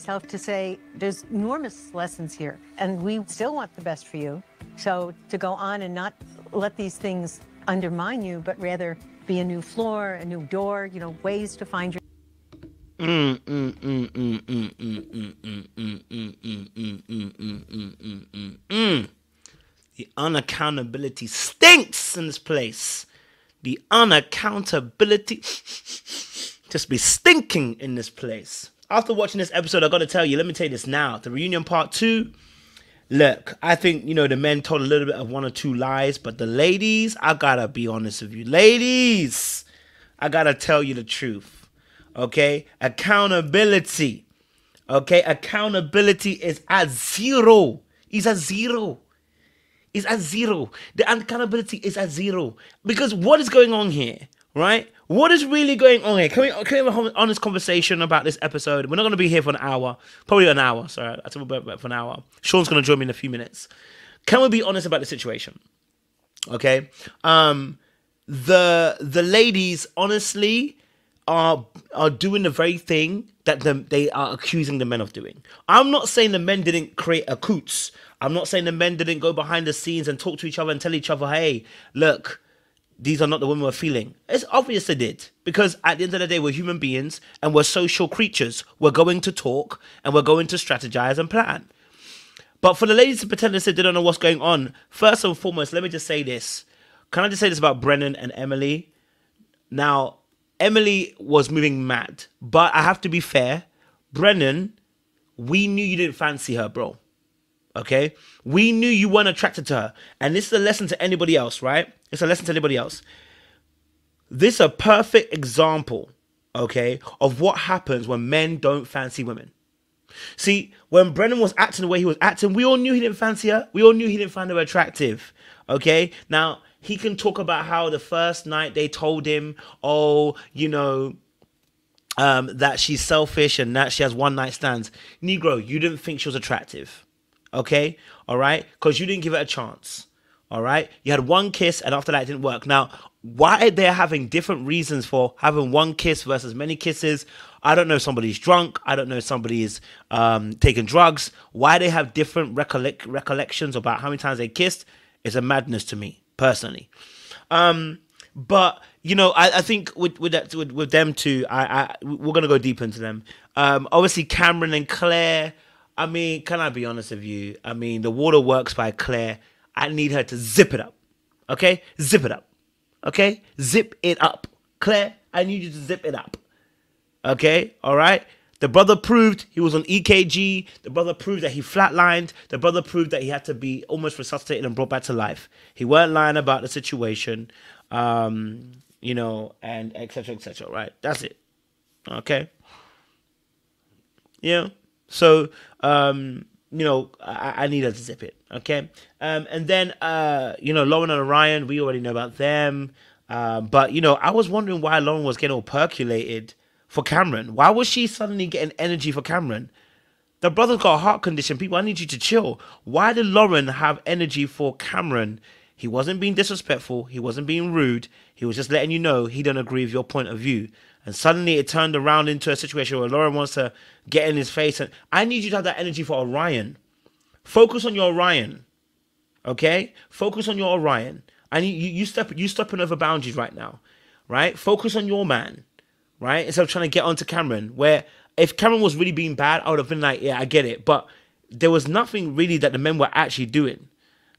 myself to say there's enormous lessons here, and we still want the best for you. So to go on and not let these things undermine you, but rather be a new floor, a new door, you know, ways to find your. The unaccountability stinks in this place. The unaccountability just be stinking in this place. After watching this episode, I gotta tell you, let me tell you this now. The reunion part two. Look, I think you know the men told a little bit of one or two lies, but the ladies, I gotta be honest with you, ladies, I gotta tell you the truth. Okay, accountability. Okay, accountability is at zero. Is at zero is at zero. The accountability is at zero. Because what is going on here, right? What is really going on here? Can we, can we have an honest conversation about this episode? We're not going to be here for an hour, probably an hour. Sorry, I took about for an hour. Sean's going to join me in a few minutes. Can we be honest about the situation? Okay. Um, the the ladies honestly are are doing the very thing that the, they are accusing the men of doing. I'm not saying the men didn't create a coots. I'm not saying the men didn't go behind the scenes and talk to each other and tell each other, hey, look, these are not the women we're feeling. It's obvious they did. Because at the end of the day, we're human beings and we're social creatures. We're going to talk and we're going to strategize and plan. But for the ladies to pretend as if they don't know what's going on, first and foremost, let me just say this. Can I just say this about Brennan and Emily? Now, Emily was moving mad, but I have to be fair. Brennan, we knew you didn't fancy her, bro. Okay? We knew you weren't attracted to her. And this is a lesson to anybody else, right? It's a lesson to anybody else. This is a perfect example, okay, of what happens when men don't fancy women. See, when Brennan was acting the way he was acting, we all knew he didn't fancy her. We all knew he didn't find her attractive. Okay? Now, he can talk about how the first night they told him, oh, you know, um, that she's selfish and that she has one night stands. Negro, you didn't think she was attractive. Okay? All right? Because you didn't give it a chance. All right? You had one kiss and after that it didn't work. Now, why they're having different reasons for having one kiss versus many kisses, I don't know if somebody's drunk. I don't know if somebody is um, taking drugs. Why they have different recollect- recollections about how many times they kissed is a madness to me, personally. Um, but you know, I, I think with with that with, with them two, I, I we're gonna go deep into them. Um, obviously Cameron and Claire I mean, can I be honest with you? I mean, the waterworks by Claire. I need her to zip it up. Okay? Zip it up. Okay? Zip it up. Claire, I need you to zip it up. Okay? All right? The brother proved he was on EKG. The brother proved that he flatlined. The brother proved that he had to be almost resuscitated and brought back to life. He weren't lying about the situation, um, you know, and etc. etc. right? That's it. Okay? Yeah. So, um, you know, I, I need her to zip it. Okay. Um, and then, uh, you know, Lauren and Orion, we already know about them. Um, but, you know, I was wondering why Lauren was getting all percolated for Cameron. Why was she suddenly getting energy for Cameron? The brother's got a heart condition. People, I need you to chill. Why did Lauren have energy for Cameron? He wasn't being disrespectful. He wasn't being rude. He was just letting you know he don't agree with your point of view. And suddenly it turned around into a situation where Lauren wants to get in his face. And I need you to have that energy for Orion. Focus on your Orion. Okay? Focus on your Orion. I need you, you step you stepping over boundaries right now. Right? Focus on your man. Right? Instead of trying to get onto Cameron. Where if Cameron was really being bad, I would have been like, yeah, I get it. But there was nothing really that the men were actually doing.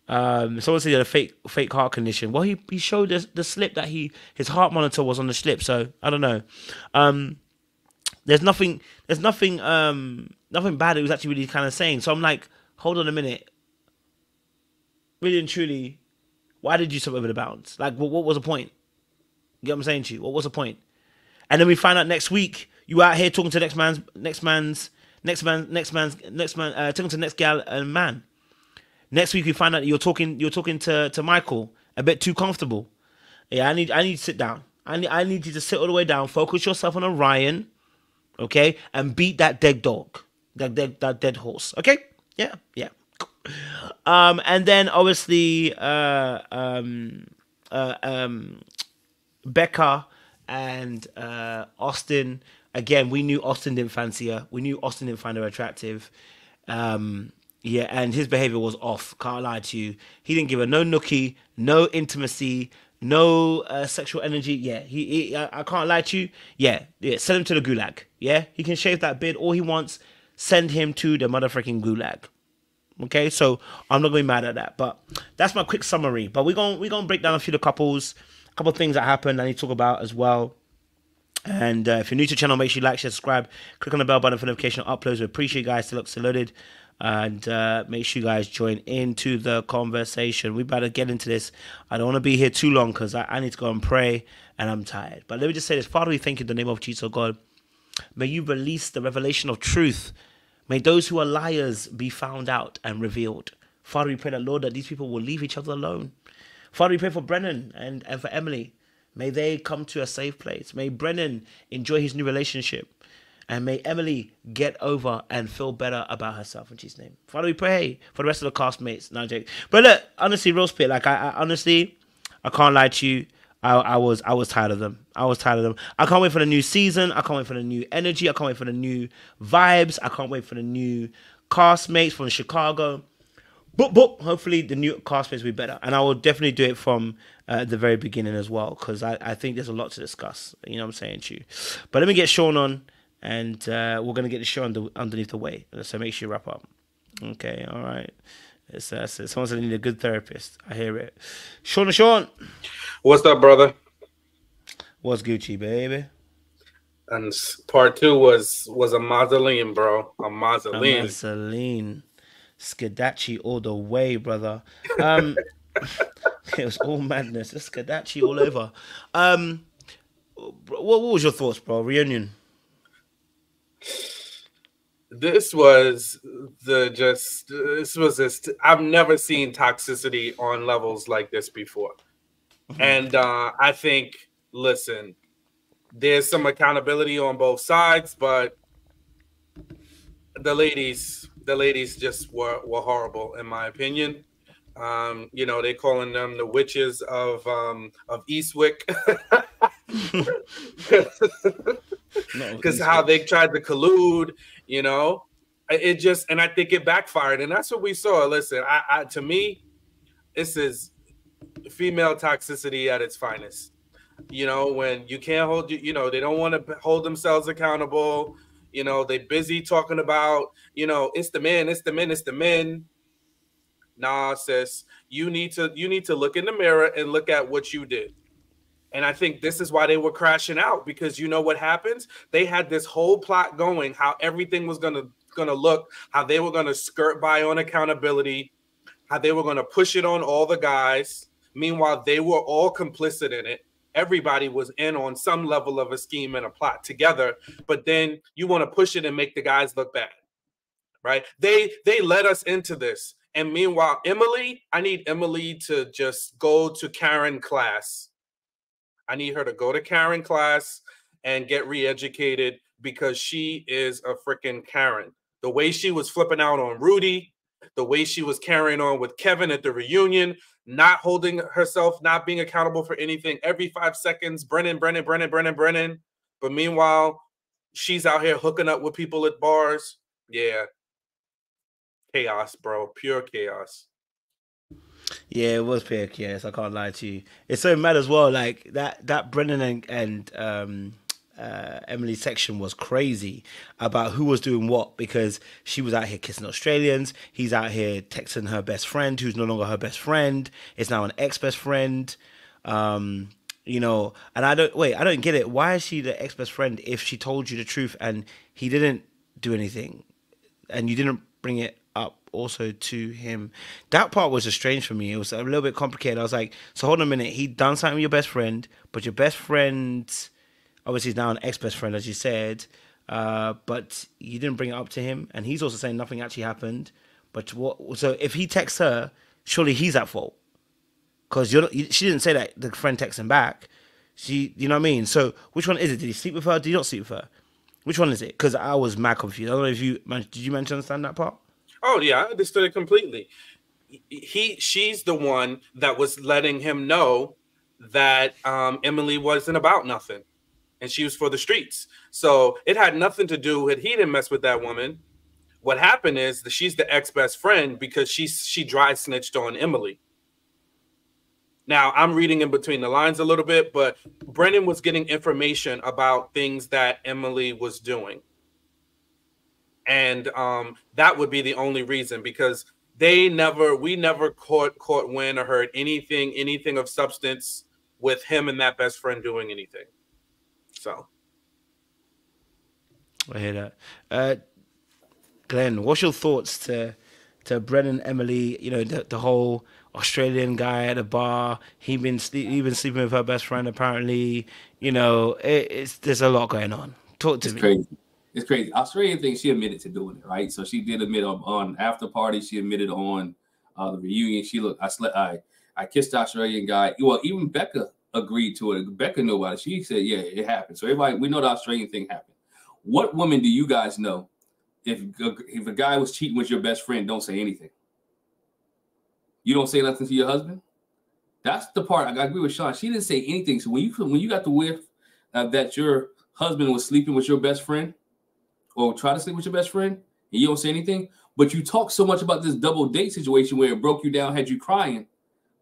Um, someone said he had a fake fake heart condition. Well, he, he showed the, the slip that he his heart monitor was on the slip. So I don't know. Um, there's nothing there's nothing um nothing bad. It was actually really kind of saying. So I'm like, hold on a minute. Really and truly, why did you step over the bounds? Like, what, what was the point? You get what I'm saying to you? What was the point? And then we find out next week you out here talking to next man's next man's next man next man's next man uh, talking to next gal and man. Next week we find out you're talking you're talking to, to Michael a bit too comfortable. Yeah, I need I need to sit down. I need I need you to sit all the way down, focus yourself on Orion, okay, and beat that dead dog, that dead that dead horse. Okay? Yeah, yeah. Um, and then obviously uh um uh um Becca and uh Austin again, we knew Austin didn't fancy her. We knew Austin didn't find her attractive. Um, yeah, and his behavior was off. Can't lie to you. He didn't give her no nookie, no intimacy, no uh, sexual energy. Yeah, he. he I, I, can't lie to you. Yeah, yeah. Send him to the gulag. Yeah, he can shave that beard all he wants. Send him to the motherfucking gulag. Okay, so I'm not to be mad at that. But that's my quick summary. But we're gonna we're to break down a few of the couples, a couple of things that happened. I need to talk about as well. And uh, if you're new to the channel, make sure you like, share, subscribe, click on the bell button for notification uploads. We appreciate you guys. Still looks loaded. And uh, make sure you guys join into the conversation. We better get into this. I don't want to be here too long because I, I, need to go and pray and I'm tired. But let me just say this Father, we thank you in the name of Jesus, oh God. May you release the revelation of truth. May those who are liars be found out and revealed. Father, we pray that, Lord, that these people will leave each other alone. Father, we pray for Brennan and, and for Emily. May they come to a safe place. May Brennan enjoy his new relationship. And may Emily get over and feel better about herself in Jesus' name. Father, we pray for the rest of the castmates. No, Jake. But look, honestly, Rose Pit, like I, I honestly, I can't lie to you. I, I was I was tired of them. I was tired of them. I can't wait for the new season. I can't wait for the new energy. I can't wait for the new vibes. I can't wait for the new castmates from Chicago boop boop. Hopefully, the new cast will be better, and I will definitely do it from uh, the very beginning as well because I, I think there's a lot to discuss. You know what I'm saying to you. But let me get Sean on, and uh, we're gonna get the show under, underneath the way. So make sure you wrap up. Okay, all right. It's, uh, someone said I need a good therapist. I hear it. Sean, Sean. What's up, brother? What's Gucci, baby? And part two was was a mausoleum, bro. A mausoleum. A mausoleum. Skadachi all the way, brother. Um, it was all madness. It's Skadachi all over. Um, what, what was your thoughts, bro? Reunion. This was the just. This was just. I've never seen toxicity on levels like this before, mm-hmm. and uh, I think. Listen, there's some accountability on both sides, but the ladies the ladies just were were horrible in my opinion. Um, you know, they're calling them the witches of um of Eastwick. Because how they tried to collude, you know, it just and I think it backfired, and that's what we saw. Listen, I, I to me, this is female toxicity at its finest. You know, when you can't hold you, you know, they don't want to hold themselves accountable. You know, they busy talking about, you know, it's the men, it's the men, it's the men. Nah, sis, you need to you need to look in the mirror and look at what you did. And I think this is why they were crashing out because you know what happens? They had this whole plot going, how everything was gonna gonna look, how they were gonna skirt by on accountability, how they were gonna push it on all the guys. Meanwhile, they were all complicit in it everybody was in on some level of a scheme and a plot together but then you want to push it and make the guys look bad right they they led us into this and meanwhile emily i need emily to just go to karen class i need her to go to karen class and get re-educated because she is a freaking karen the way she was flipping out on rudy the way she was carrying on with kevin at the reunion not holding herself, not being accountable for anything. Every five seconds, Brennan, Brennan, Brennan, Brennan, Brennan. But meanwhile, she's out here hooking up with people at bars. Yeah. Chaos, bro. Pure chaos. Yeah, it was chaos. I can't lie to you. It's so mad as well. Like that that Brennan and, and um uh, Emily's section was crazy about who was doing what because she was out here kissing Australians. He's out here texting her best friend, who's no longer her best friend. It's now an ex best friend. Um, you know, and I don't wait. I don't get it. Why is she the ex best friend if she told you the truth and he didn't do anything, and you didn't bring it also to him? That part was just strange for me. It was a little bit complicated. I was like, so hold on a minute. He done something with your best friend, but your best friend obviously he's now an ex-best friend, as you said, uh, but you didn't bring it up to him, and he's also saying nothing actually happened. But what? So if he texts her, surely he's at fault, because you're. She didn't say that the friend texts him back. She, you know what I mean. So which one is it? Did he sleep with her? Did he not sleep with her? Which one is it? Because I was mad confused. I don't know if you did. You to understand that part? Oh yeah, I understood it completely. He, she's the one that was letting him know that um, Emily wasn't about nothing and she was for the streets. So it had nothing to do with he didn't mess with that woman. What happened is that she's the ex best friend because she she dry snitched on Emily. Now I'm reading in between the lines a little bit, but Brennan was getting information about things that Emily was doing, and um, that would be the only reason because they never we never caught caught wind or heard anything anything of substance with him and that best friend doing anything. So I hear that. Uh, Glenn, what's your thoughts to to Brennan Emily? You know the, the whole Australian guy at a bar. He been sleep, he been sleeping with her best friend apparently. You know, it, it's there's a lot going on. Talk to it's me. Crazy. It's crazy. Australian thing. She admitted to doing it, right? So she did admit on, on after party. She admitted on uh, the reunion. She looked. I slept. I I kissed the Australian guy. Well, even Becca agreed to it. Becca knew about it. She said, "Yeah, it happened." So everybody, we know the Australian thing happened. What woman do you guys know? If if a guy was cheating with your best friend, don't say anything. You don't say nothing to your husband. That's the part I agree with Sean. She didn't say anything. So when you when you got the whiff uh, that your husband was sleeping with your best friend, or try to sleep with your best friend, and you don't say anything, but you talk so much about this double date situation where it broke you down, had you crying,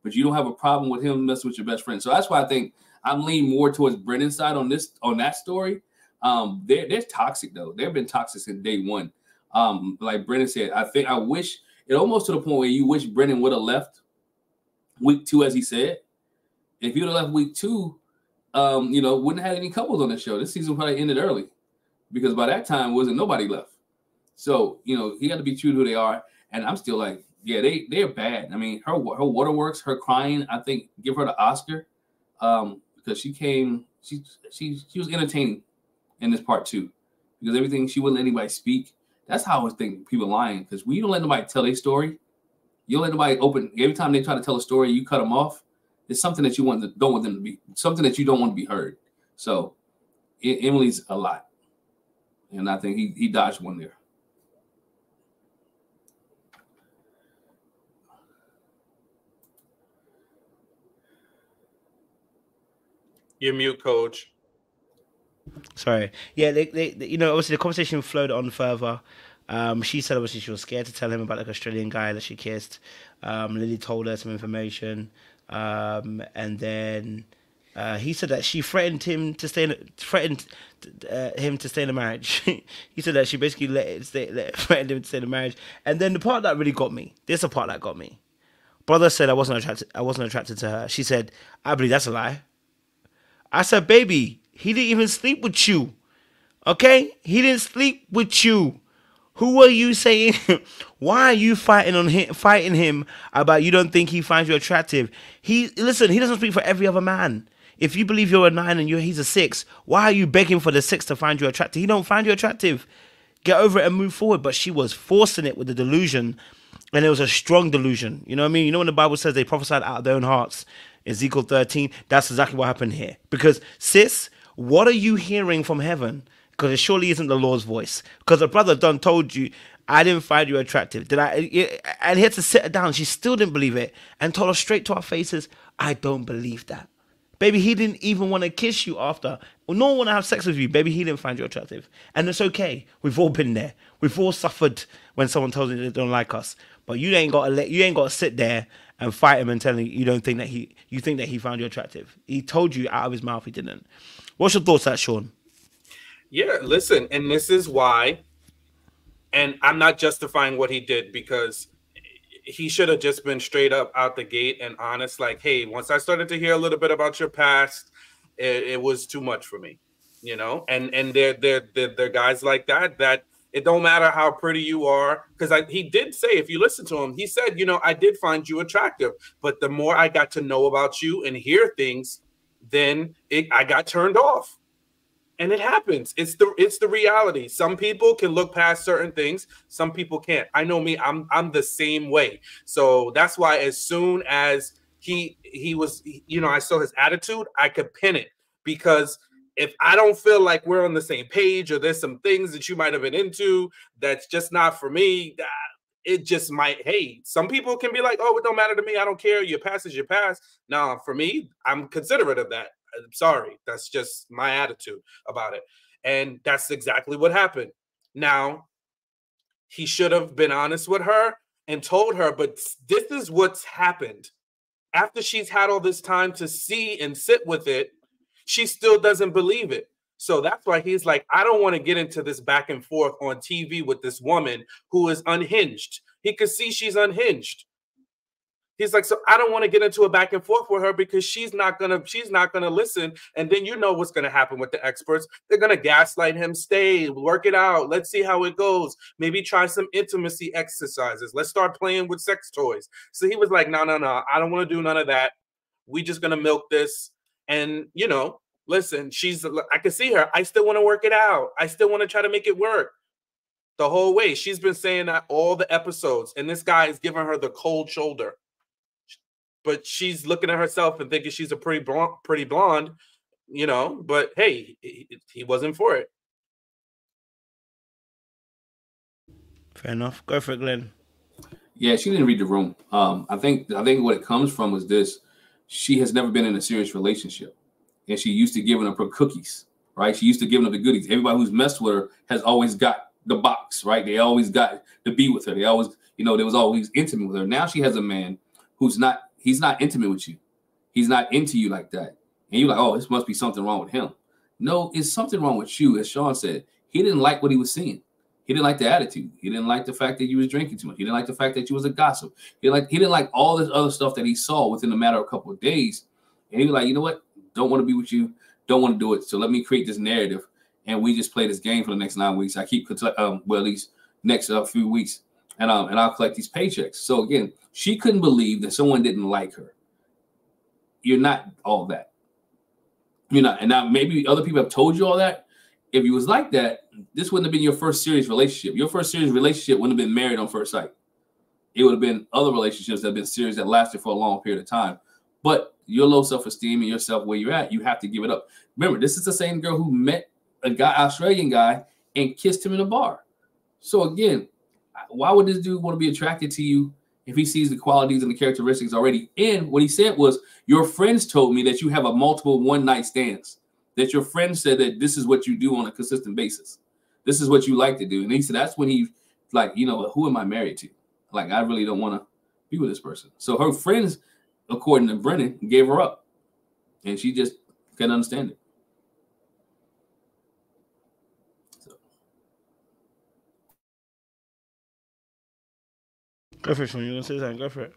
but you don't have a problem with him messing with your best friend. So that's why I think I'm leaning more towards Brennan's side on this on that story. Um, they're they're toxic though. They've been toxic since day one. Um, like Brennan said, I think I wish it almost to the point where you wish Brennan would have left week two, as he said. If would have left week two, um, you know, wouldn't have had any couples on the show. This season probably ended early because by that time wasn't nobody left. So you know he had to be true to who they are, and I'm still like, yeah, they they're bad. I mean, her her waterworks, her crying. I think give her the Oscar um, because she came, she she she was entertaining in this part too, because everything she wouldn't let anybody speak. That's how I was thinking people lying because we don't let nobody tell their story. You don't let nobody open every time they try to tell a story, you cut them off. It's something that you want to, don't want them to be something that you don't want to be heard. So Emily's a lot, and I think he he dodged one there. You're mute, coach. Sorry. Yeah, they, they, they, you know, obviously the conversation flowed on further. Um, she said obviously she was scared to tell him about like Australian guy that she kissed. Um, Lily told her some information, um, and then uh, he said that she threatened him to stay in, threatened uh, him to stay in a marriage. he said that she basically let it stay, let, threatened him to stay in a marriage. And then the part that really got me, this is the part that got me. Brother said I wasn't attracted. I wasn't attracted to her. She said, "I believe that's a lie." I said, "Baby, he didn't even sleep with you. Okay? He didn't sleep with you. Who are you saying? Why are you fighting on him, fighting him about you don't think he finds you attractive? He listen. He doesn't speak for every other man. If you believe you're a nine and you're he's a six, why are you begging for the six to find you attractive? He don't find you attractive. Get over it and move forward. But she was forcing it with the delusion, and it was a strong delusion. You know what I mean? You know when the Bible says they prophesied out of their own hearts. Ezekiel 13. That's exactly what happened here. Because sis, what are you hearing from heaven? Because it surely isn't the Lord's voice. Because the brother done told you, I didn't find you attractive. Did I? And he had to sit her down. She still didn't believe it and told us straight to our faces, I don't believe that. Baby, he didn't even want to kiss you after. No one want to have sex with you. Baby, he didn't find you attractive. And it's okay. We've all been there. We've all suffered when someone tells you they don't like us. But you ain't got to let you ain't got to sit there and fight him and tell him you don't think that he you think that he found you attractive. He told you out of his mouth he didn't. What's your thoughts on that, Sean? Yeah, listen, and this is why, and I'm not justifying what he did because he should have just been straight up out the gate and honest, like, hey, once I started to hear a little bit about your past, it, it was too much for me, you know. And and they're they're they're, they're guys like that that it don't matter how pretty you are because I he did say if you listen to him he said you know i did find you attractive but the more i got to know about you and hear things then it, I got turned off. And it happens. It's the it's the reality. Some people can look past certain things, some people can't. I know me, I'm I'm the same way. So that's why as soon as he he was you know, I saw his attitude, I could pin it because if I don't feel like we're on the same page or there's some things that you might have been into that's just not for me, uh, it just might hey some people can be like oh it don't matter to me i don't care your past is your past now for me i'm considerate of that I'm sorry. That's just my attitude about it. And that's exactly what happened. Now, he should have been honest with her and told her, but this is what's happened. After she's had all this time to see and sit with it, she still doesn't believe it. So that's why he's like, I don't want to get into this back and forth on TV with this woman who is unhinged. He could see she's unhinged. He's like, so I don't want to get into a back and forth with her because she's not gonna, she's not gonna listen. And then you know what's gonna happen with the experts. They're gonna gaslight him, stay, work it out. Let's see how it goes. Maybe try some intimacy exercises. Let's start playing with sex toys. So he was like, no, no, no, I don't want to do none of that. We just gonna milk this. And you know, listen, she's I can see her. I still want to work it out. I still want to try to make it work. The whole way. She's been saying that all the episodes, and this guy is giving her the cold shoulder. But she's looking at herself and thinking she's a pretty blonde, pretty blonde, you know. But hey, he, he wasn't for it. Fair enough. Go for it, Glenn. Yeah, she didn't read the room. Um, I think I think what it comes from is this: she has never been in a serious relationship and she used to giving up her cookies, right? She used to giving up the goodies. Everybody who's messed with her has always got the box, right? They always got to be with her. They always, you know, they was always intimate with her. Now she has a man who's not, he's not intimate with you. He's not into you like that. And you're like, oh, this must be something wrong with him. No, it's something wrong with you. As Sean said, he didn't like what he was seeing. He didn't like the attitude. He didn't like the fact that you was drinking too much. He didn't like the fact that you was a gossip. He didn't like he didn't like all this other stuff that he saw within a matter of a couple of days. And he was like, you know what? Don't want to be with you. Don't want to do it. So let me create this narrative, and we just play this game for the next nine weeks. I keep um, well these next uh, few weeks, and um, and I'll collect these paychecks. So again, she couldn't believe that someone didn't like her. You're not all that. You're not, and now maybe other people have told you all that. If you was like that, this wouldn't have been your first serious relationship. Your first serious relationship wouldn't have been married on first sight. It would have been other relationships that have been serious that lasted for a long period of time. But your low self-esteem and yourself where you're at, you have to give it up. Remember, this is the same girl who met a guy, Australian guy, and kissed him in a bar. So again, why would this dude want to be attracted to you if he sees the qualities and the characteristics already? And what he said was, your friends told me that you have a multiple one night stands. That your friends said that this is what you do on a consistent basis. This is what you like to do. And he said that's when he like, you know, who am I married to? Like, I really don't want to be with this person. So her friends according to Brennan, gave her up. And she just couldn't understand it. Go for it, Sean. You gonna say something? Go for it.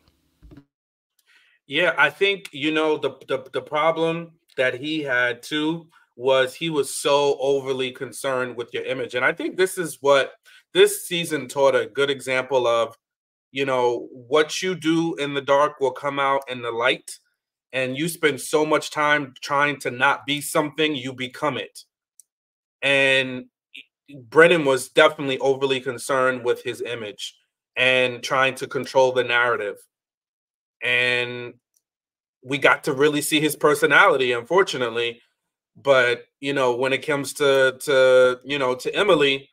Yeah, I think you know the, the the problem that he had too was he was so overly concerned with your image, and I think this is what this season taught a good example of you know what you do in the dark will come out in the light and you spend so much time trying to not be something you become it and brennan was definitely overly concerned with his image and trying to control the narrative and we got to really see his personality unfortunately but you know when it comes to to you know to emily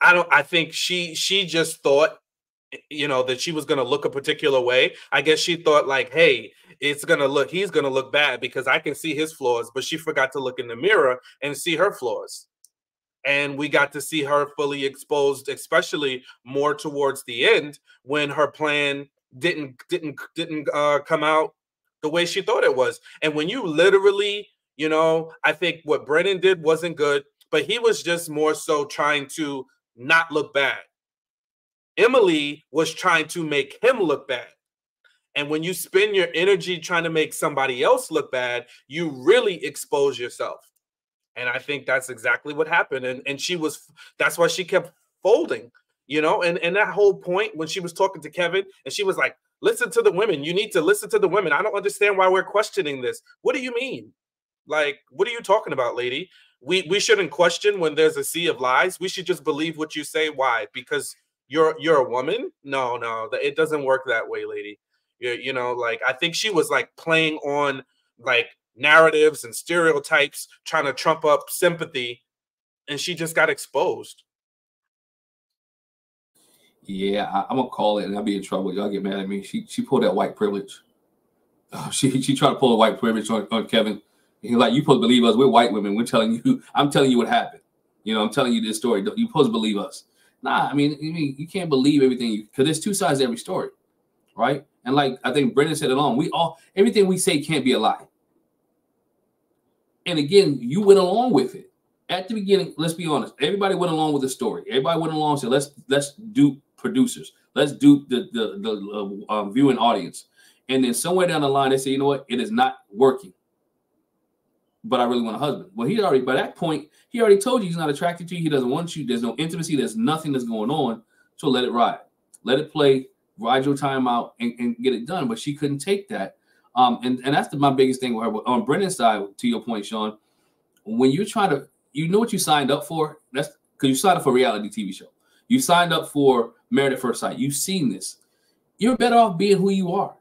I don't I think she she just thought eh, you know that she was going to look a particular way. I guess she thought like, "Hey, it's going to look he's going to look bad because I can see his flaws," but she forgot to look in the mirror and see her flaws. And we got to see her fully exposed, especially more towards the end when her plan didn't didn't didn't uh, come out the way she thought it was. And when you literally, you know, I think what Brennan did wasn't good, but he was just more so trying to not look bad. Emily was trying to make him look bad. And when you spend your energy trying to make somebody else look bad, you really expose yourself. And I think that's exactly what happened. And, and she was, that's why she kept folding, you know? And, and that whole point when she was talking to Kevin and she was like, listen to the women. You need to listen to the women. I don't understand why we're questioning this. What do you mean? Like, what are you talking about, lady? we we shouldn't question when there's a sea of lies. We should just believe what you say. Why? Because you're you're a woman? No, no, it doesn't work that way, lady. You, you know, like I think she was like playing on like narratives and stereotypes, trying to trump up sympathy, and she just got exposed. Yeah, I, am gonna call it, and I'll be in trouble. Y'all get mad at me. She she pulled that white privilege. oh, she she tried to pull a white privilege on, on Kevin. He's like, you supposed to believe us. We're white women. We're telling you. I'm telling you what happened. You know, I'm telling you this story. You supposed to believe us. Nah, I mean, I mean, you can't believe everything because there's two sides to every story, right? And like I think Brendan said it on, we all everything we say can't be a lie. And again, you went along with it at the beginning. Let's be honest. Everybody went along with the story. Everybody went along and said, "Let's let's do producers. Let's do the the the uh, um, viewing audience." And then somewhere down the line, they say, "You know what? It is not working." But I really want a husband. Well, he already by that point he already told you he's not attracted to you. He doesn't want you. There's no intimacy. There's nothing that's going on. So let it ride. Let it play. Ride your time out and, and get it done. But she couldn't take that. Um, and, and that's the, my biggest thing with her. On Brendan's side, to your point, Sean, when you try to, you know what you signed up for? That's because you signed up for reality TV show. You signed up for Married at First Sight. You've seen this. You're better off being who you are.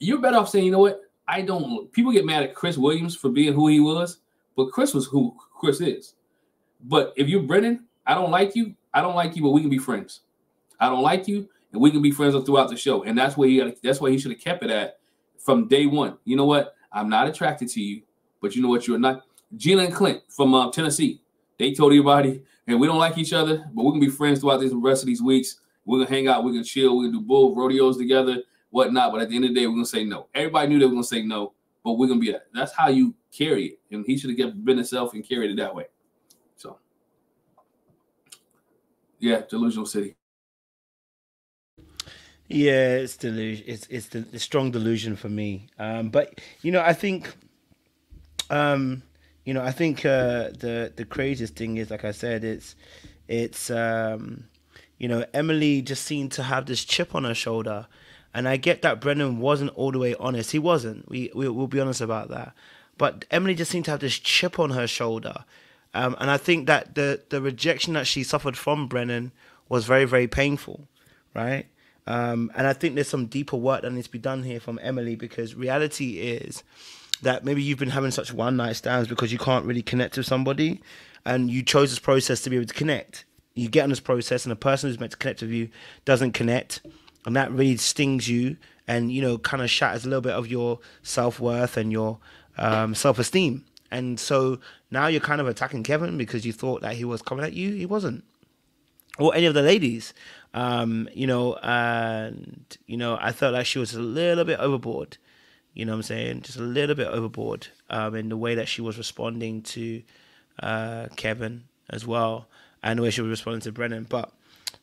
You're better off saying, you know what? I don't. People get mad at Chris Williams for being who he was, but Chris was who Chris is. But if you're Brennan, I don't like you. I don't like you, but we can be friends. I don't like you, and we can be friends throughout the show. And that's where he that's why he should have kept it at from day one. You know what? I'm not attracted to you, but you know what? You're not. Gina and Clint from uh, Tennessee. They told everybody, and we don't like each other, but we're gonna be friends throughout this rest of these weeks. We're gonna hang out, we can chill, we can do bull rodeos together, whatnot. But at the end of the day, we're gonna say no. Everybody knew they were gonna say no, but we're gonna be that. That's how you carry it. And he should have been himself and carried it that way. So, yeah, delusional city. Yeah, it's delusion. It's it's the, the strong delusion for me. Um, but you know, I think, um, you know, I think uh, the the craziest thing is, like I said, it's it's um, you know, Emily just seemed to have this chip on her shoulder, and I get that Brendan wasn't all the way honest. He wasn't. We, we we'll be honest about that. But Emily just seemed to have this chip on her shoulder, um, and I think that the the rejection that she suffered from Brennan was very very painful, right? Um, and I think there's some deeper work that needs to be done here from Emily because reality is that maybe you've been having such one night stands because you can't really connect with somebody, and you chose this process to be able to connect. You get on this process, and the person who's meant to connect with you doesn't connect, and that really stings you, and you know, kind of shatters a little bit of your self worth and your um, self esteem. And so now you're kind of attacking Kevin because you thought that he was coming at you. He wasn't. Or any of the ladies. Um, you know, and, you know, I felt like she was a little bit overboard. You know what I'm saying? Just a little bit overboard um, in the way that she was responding to uh, Kevin as well and the way she was responding to Brennan. But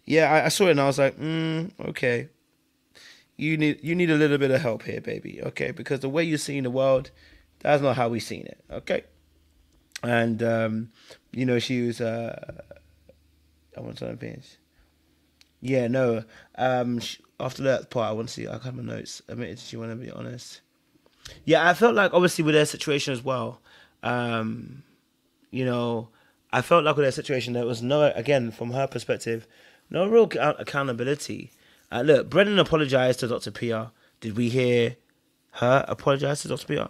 yeah, I, I saw it and I was like, mm, okay, you need you need a little bit of help here, baby. Okay, because the way you're seeing the world, that's not how we seen it. Okay. And um, you know, she was uh I want to bench. Yeah, no. Um she, after that part I want to see I have my notes. Admitted she want to be honest. Yeah, I felt like obviously with their situation as well. Um, you know, I felt like with their situation there was no again from her perspective, no real accountability. Uh, look, Brendan apologized to Dr. Pia. Did we hear her apologize to Dr. Pia?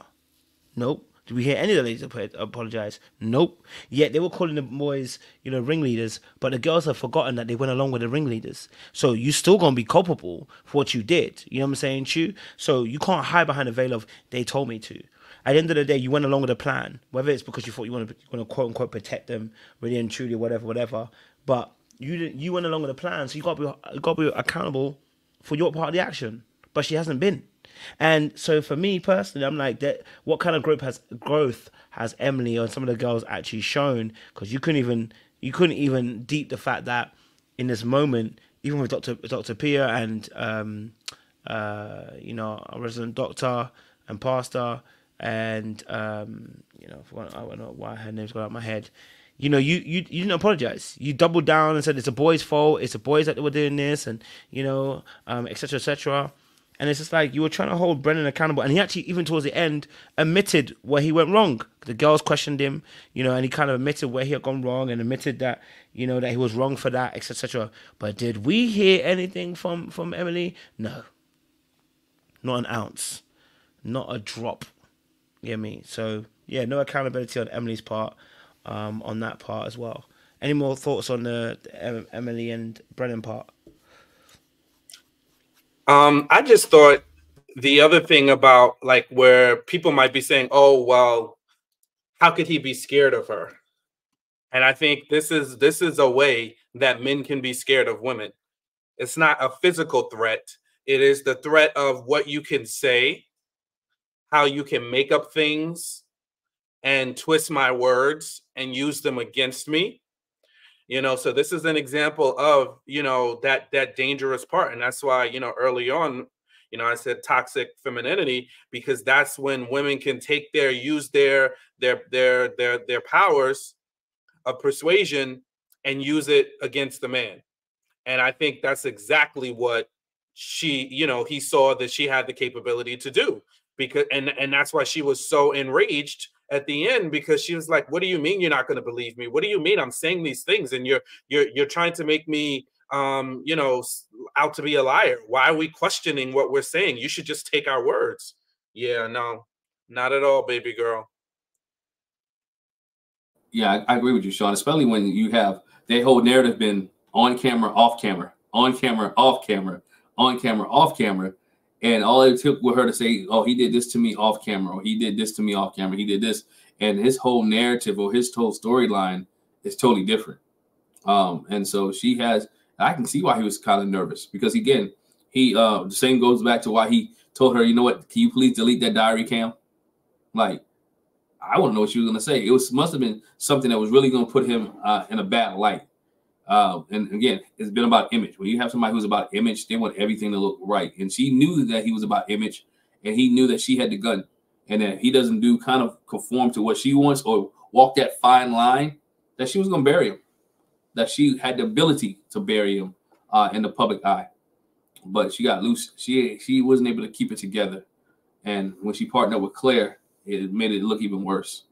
Nope. Did we hear any of the ladies apologize? Nope. Yet they were calling the boys, you know, ringleaders, but the girls have forgotten that they went along with the ringleaders. So you still gonna be culpable for what you did. You know what I'm saying, Chu? So you can't hide behind the veil of they told me to. At the end of the day, you went along with a plan, whether it's because you thought you want to, you want to quote unquote protect them, really and truly, whatever, whatever. But you you went along with a plan, so you got to be got to be accountable for your part of the action. But she hasn't been. And so for me personally, I'm like, that. What kind of growth has growth has Emily or some of the girls actually shown? Because you couldn't even you couldn't even deep the fact that in this moment, even with Doctor Doctor Pia and um, uh, you know a resident doctor and pastor and um, you know I don't know why her name's got out of my head. You know, you, you you didn't apologize. You doubled down and said it's a boy's fault. It's the boys that were doing this, and you know, um, etc. etc. And it's just like you were trying to hold Brendan accountable. And he actually, even towards the end, admitted where he went wrong. The girls questioned him, you know, and he kind of admitted where he had gone wrong and admitted that, you know, that he was wrong for that, etc. etc. But did we hear anything from from Emily? No. Not an ounce. Not a drop. You I mean? So yeah, no accountability on Emily's part, um, on that part as well. Any more thoughts on the, the Emily and Brennan part? Um, I just thought the other thing about like where people might be saying, "Oh, well, how could he be scared of her?" And I think this is this is a way that men can be scared of women. It's not a physical threat. It is the threat of what you can say, how you can make up things and twist my words and use them against me. You know, so this is an example of, you know, that that dangerous part and that's why, you know, early on you know i said toxic femininity because that's when women can take their use their their their their their powers of persuasion and use it against the man. And i think that's exactly what she you know he saw that she had the capability to do because and and that's why she was so enraged at the end because she was like what do you mean you're not going to believe me what do you mean i'm saying these things and you're you're you're trying to make me um, you know, out to be a liar. Why are we questioning what we're saying? You should just take our words. Yeah, no, not at all, baby girl. Yeah, I, I agree with you, Sean. Especially when you have their whole narrative been on camera, off camera, on camera, off camera, on camera, off camera, and all it took was her to say, "Oh, he did this to me off camera, or he did this to me off camera, he did this," and his whole narrative or his whole storyline is totally different. Um, and so she has I can see why he was kind of nervous because again, he uh the same goes back to why he told her, you know what, can you please delete that diary cam? Like, I want to know what she was gonna say. It was must have been something that was really gonna put him uh, in a bad light. Uh, and again, it's been about image. When you have somebody who's about image, they want everything to look right. And she knew that he was about image, and he knew that she had the gun, and that he doesn't do kind of conform to what she wants or walk that fine line, that she was gonna bury him that she had the ability to bury him uh, in the public eye, but she got loose. She she wasn't able to keep it together, and when she partnered with Claire, it made it look even worse.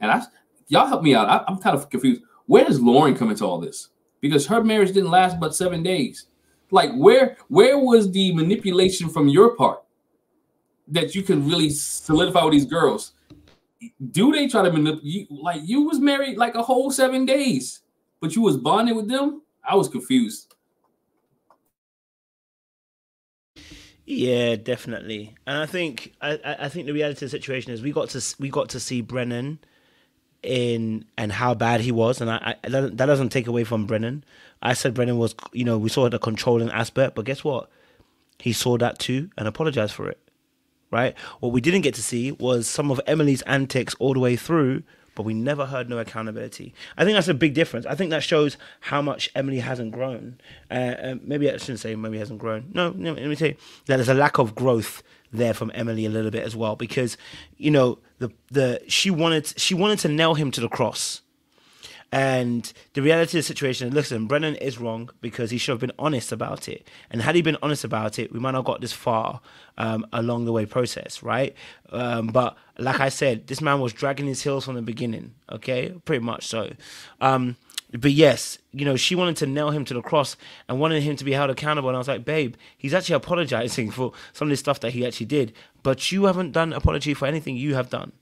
And I, y'all help me out. I, I'm kind of confused. Where does Lauren come into all this? Because her marriage didn't last but seven days. Like where where was the manipulation from your part that you can really solidify with these girls? Do they try to manipulate? Like you was married like a whole seven days but you was bonding with them, I was confused. Yeah, definitely. And I think I, I think the reality of the situation is we got to we got to see Brennan in and how bad he was, and I, I that doesn't take away from Brennan. I said Brennan was, you know, we saw the controlling aspect, but guess what? He saw that too and apologized for it. Right? What we didn't get to see was some of Emily's antics all the way through but we never heard no accountability. I think that's a big difference. I think that shows how much Emily hasn't grown. Uh, uh, maybe I shouldn't say maybe hasn't grown. No, no, let me say that there's a lack of growth there from Emily a little bit as well because you know the the she wanted she wanted to nail him to the cross and the reality of the situation is listen, Brennan is wrong because he should have been honest about it. And had he been honest about it, we might not got this far um, along the way process, right? Um, but like I said, this man was dragging his heels from the beginning, okay? Pretty much so. Um, but yes, you know, she wanted to nail him to the cross and wanted him to be held accountable. And I was like, babe, he's actually apologizing for some of the stuff that he actually did. But you haven't done apology for anything you have done.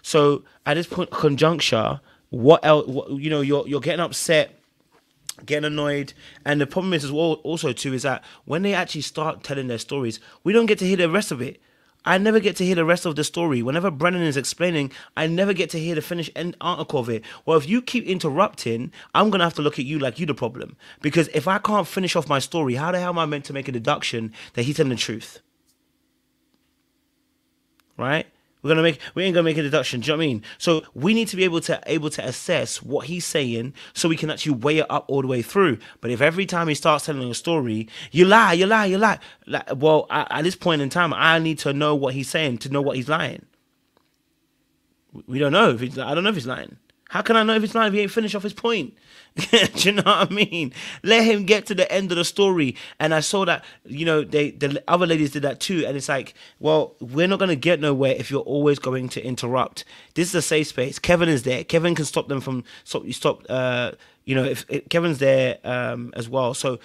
So at this point, conjuncture, what else? You know, you're you're getting upset, getting annoyed, and the problem is as well also too is that when they actually start telling their stories, we don't get to hear the rest of it. I never get to hear the rest of the story. Whenever Brennan is explaining, I never get to hear the finished end article of it. Well, if you keep interrupting, I'm gonna have to look at you like you the problem. Because if I can't finish off my story, how the hell am I meant to make a deduction that he's telling the truth? Right? We're gonna make we ain't gonna make a deduction. Do you know what I mean? So we need to be able to able to assess what he's saying so we can actually weigh it up all the way through. But if every time he starts telling a story, you lie, you lie, you lie, like, well, at this point in time, I need to know what he's saying to know what he's lying. We don't know if he's. I don't know if he's lying. How can I know if he's lying if he ain't finished off his point? Do you know what I mean? Let him get to the end of the story. And I saw that, you know, they the other ladies did that too. And it's like, well, we're not gonna get nowhere if you're always going to interrupt. This is a safe space. Kevin is there. Kevin can stop them from stop you stop uh you know, if, if Kevin's there um, as well, so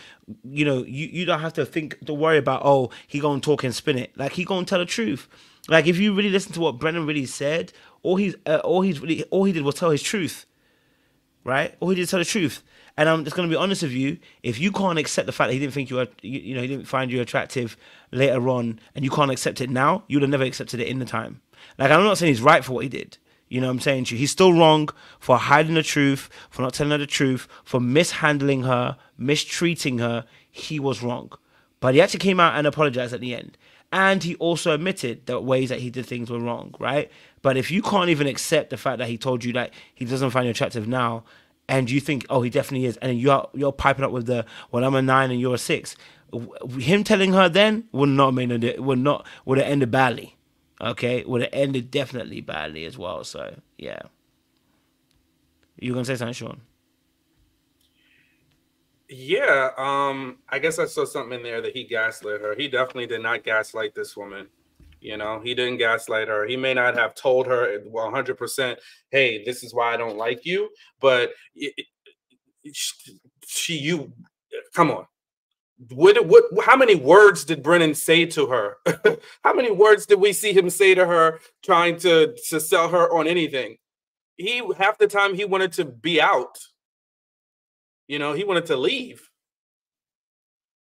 you know, you, you don't have to think to worry about oh he gonna talk and spin it. Like he gonna tell the truth. Like if you really listen to what Brennan really said, all he's uh, all he's really all he did was tell his truth, right? All he did tell the truth, And I'm just gonna be honest with you. If you can't accept the fact that he didn't think you were, you, you know, he didn't find you attractive later on, and you can't accept it now, you'd have never accepted it in the time. Like I'm not saying he's right for what he did. You know what I'm saying to you? He's still wrong for hiding the truth, for not telling her the truth, for mishandling her, mistreating her. He was wrong. But he actually came out and apologized at the end. And he also admitted that ways that he did things were wrong, right? But if you can't even accept the fact that he told you that he doesn't find you attractive now, and you think, oh, he definitely is, and you're you're piping up with the, well, I'm a nine and you're a six, him telling her then would not mean it would not would have ended badly. Okay, would have ended definitely badly as well. So yeah, you gonna say something, Sean? Yeah, um, I guess I saw something in there that he gaslit her. He definitely did not gaslight this woman. You know, he didn't gaslight her. He may not have told her 100%, hey, this is why I don't like you, but it, it, she, you, come on. What, what, how many words did Brennan say to her? how many words did we see him say to her trying to, to sell her on anything? He, half the time, he wanted to be out you know, he wanted to leave.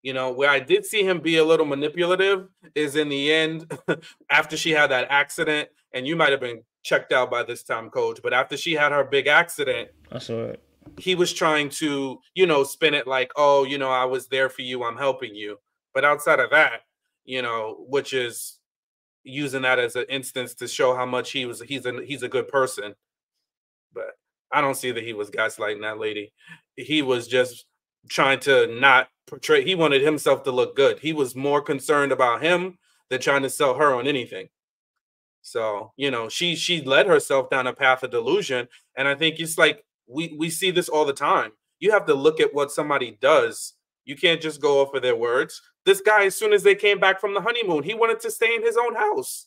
You know, where I did see him be a little manipulative is in the end, after she had that accident, and you might have been checked out by this time, coach, but after she had her big accident, I saw it. He was trying to, you know, spin it like, oh, you know, I was there for you, I'm helping you. But outside of that, you know, which is using that as an instance to show how much he was he's a he's a good person. But I don't see that he was gaslighting that lady. He was just trying to not portray he wanted himself to look good. He was more concerned about him than trying to sell her on anything. So you know she she led herself down a path of delusion and i think it's like we we see this all the time. You have to look at what somebody does. You can't just go off of their words. This guy as soon as they came back from the honeymoon he wanted to stay in his own house.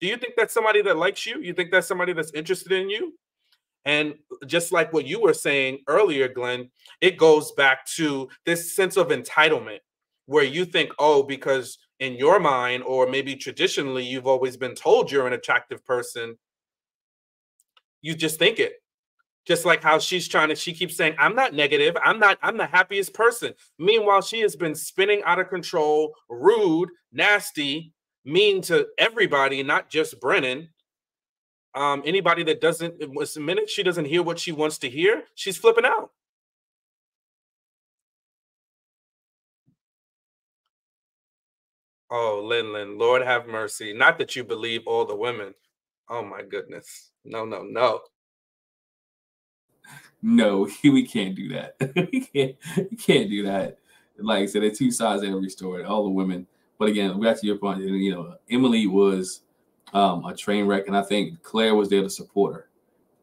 Do you think that's somebody that likes you? You think that's somebody that's interested in you and just like what you were saying earlier, Glenn, it goes back to this sense of entitlement where you think, oh, because in your mind, or maybe traditionally, you've always been told you're an attractive person, you just think it. Just like how she's trying to, she keeps saying, I'm not negative. I'm not, I'm the happiest person. Meanwhile, she has been spinning out of control, rude, nasty, mean to everybody, not just Brennan um, anybody that doesn't, was a minute she doesn't hear what she wants to hear, she's flipping out. Oh, Lin Lin, Lord have mercy. Not that you believe all the women. Oh my goodness. No, no, no. No, we can't do that. we can't we can't do that. Like I said, there are two sides of every story, all the women. But again, back to your point, you know, Emily was um, a train wreck, and I think Claire was there to support her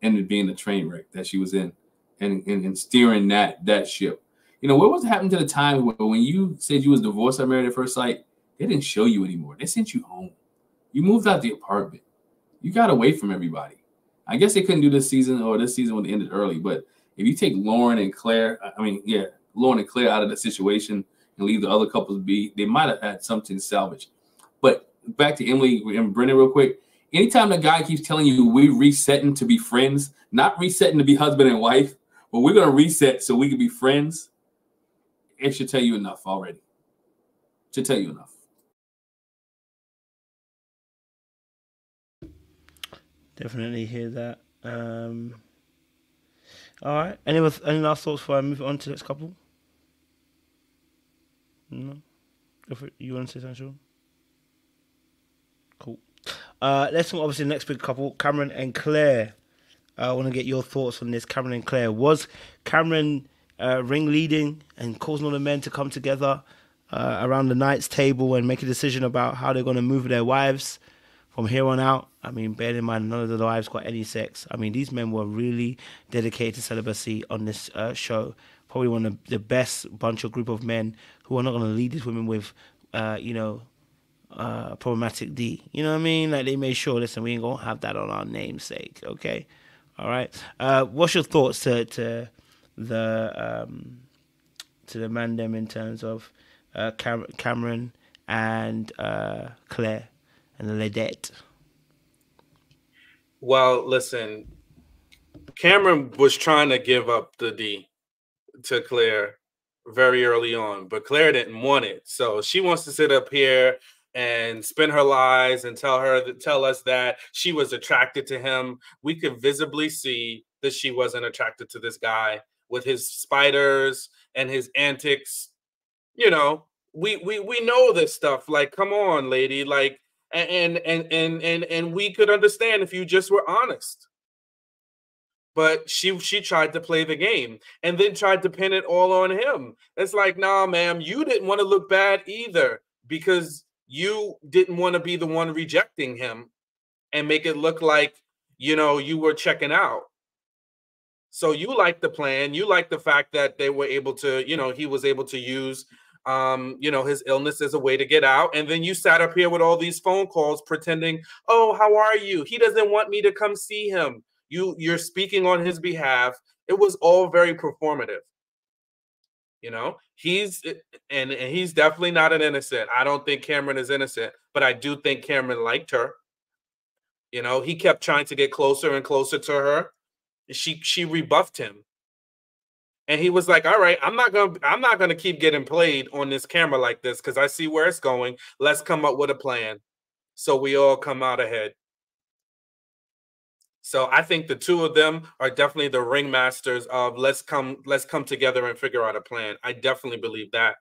in being the train wreck that she was in, and, and, and steering that that ship. You know, what was happening to the time when you said you was divorced or married at first sight? They didn't show you anymore. They sent you home. You moved out the apartment. You got away from everybody. I guess they couldn't do this season, or this season would ended early. But if you take Lauren and Claire, I mean, yeah, Lauren and Claire out of the situation and leave the other couples be, they might have had something salvaged. But back to Emily and Brennan real quick. Anytime the guy keeps telling you we're resetting to be friends, not resetting to be husband and wife, but we're gonna reset so we can be friends, it should tell you enough already. It should tell you enough. Definitely hear that. Um, all right. Any any last thoughts before I move on to the next couple? No. You want to say something, Sean? Uh, let's move obviously the next big couple, Cameron and Claire. Uh, I want to get your thoughts on this. Cameron and Claire. Was Cameron uh, ring leading and causing all the men to come together uh, around the night's table and make a decision about how they're going to move their wives from here on out? I mean, bear in mind, none of the wives got any sex. I mean, these men were really dedicated to celibacy on this uh, show. Probably one of the best bunch of group of men who are not going to lead these women with, uh, you know, uh, problematic D. You know what I mean? Like they made sure, listen, we ain't gonna have that on our namesake. Okay, all right. Uh, what's your thoughts to to the um, to the man them in terms of uh, Cam- Cameron and uh, Claire and Ledette? Well, listen, Cameron was trying to give up the D. to Claire very early on, but Claire didn't want it. So she wants to sit up here and spin her lies and tell her that tell us that she was attracted to him. We could visibly see that she wasn't attracted to this guy with his spiders and his antics. You know, we we we know this stuff. Like, come on, lady. Like, and and and and and we could understand if you just were honest. But she she tried to play the game and then tried to pin it all on him. It's like, nah, ma'am, you didn't want to look bad either because you didn't want to be the one rejecting him and make it look like you know you were checking out. So you like the plan. You like the fact that they were able to, you know, he was able to use um, you know, his illness as a way to get out. And then you sat up here with all these phone calls pretending, oh, how are you? He doesn't want me to come see him. You you're speaking on his behalf. It was all very performative. You know, he's eh, and, and he's definitely not an innocent. I don't think Cameron is innocent, but I do think Cameron liked her. You know, he kept trying to get closer and closer to her. She she rebuffed him and he was like all right i'm not gonna i'm not gonna keep getting played on this camera like this because i see where it's going let's come up with a plan so we all come out ahead so i think the two of them are definitely the ringmasters of let's come let's come together and figure out a plan i definitely believe that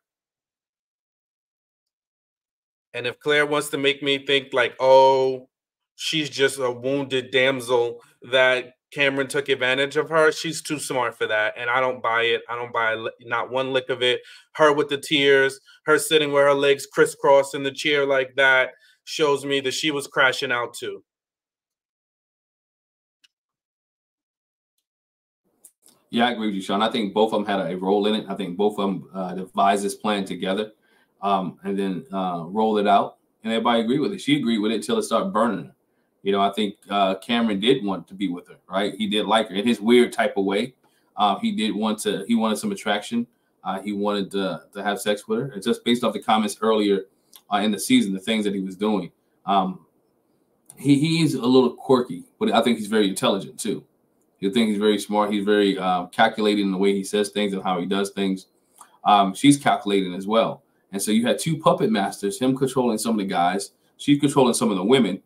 and if claire wants to make me think like oh she's just a wounded damsel that Cameron took advantage of her. She's too smart for that. And I don't buy it. I don't buy not one lick of it. Her with the tears, her sitting with her legs crisscrossed in the chair like that shows me that she was crashing out too. Yeah, I agree with you, Sean. I think both of them had a role in it. I think both of them uh, devised this plan together um, and then uh, rolled it out. And everybody agreed with it. She agreed with it until it started burning her. You know, I think uh, Cameron did want to be with her, right? He did like her in his weird type of way. Uh, he did want to. He wanted some attraction. Uh, he wanted to, to have sex with her. It's just based off the comments earlier uh, in the season, the things that he was doing. Um, he he's a little quirky, but I think he's very intelligent too. You think he's very smart. He's very uh, calculating in the way he says things and how he does things. Um, she's calculating as well. And so you had two puppet masters, him controlling some of the guys, she's controlling some of the women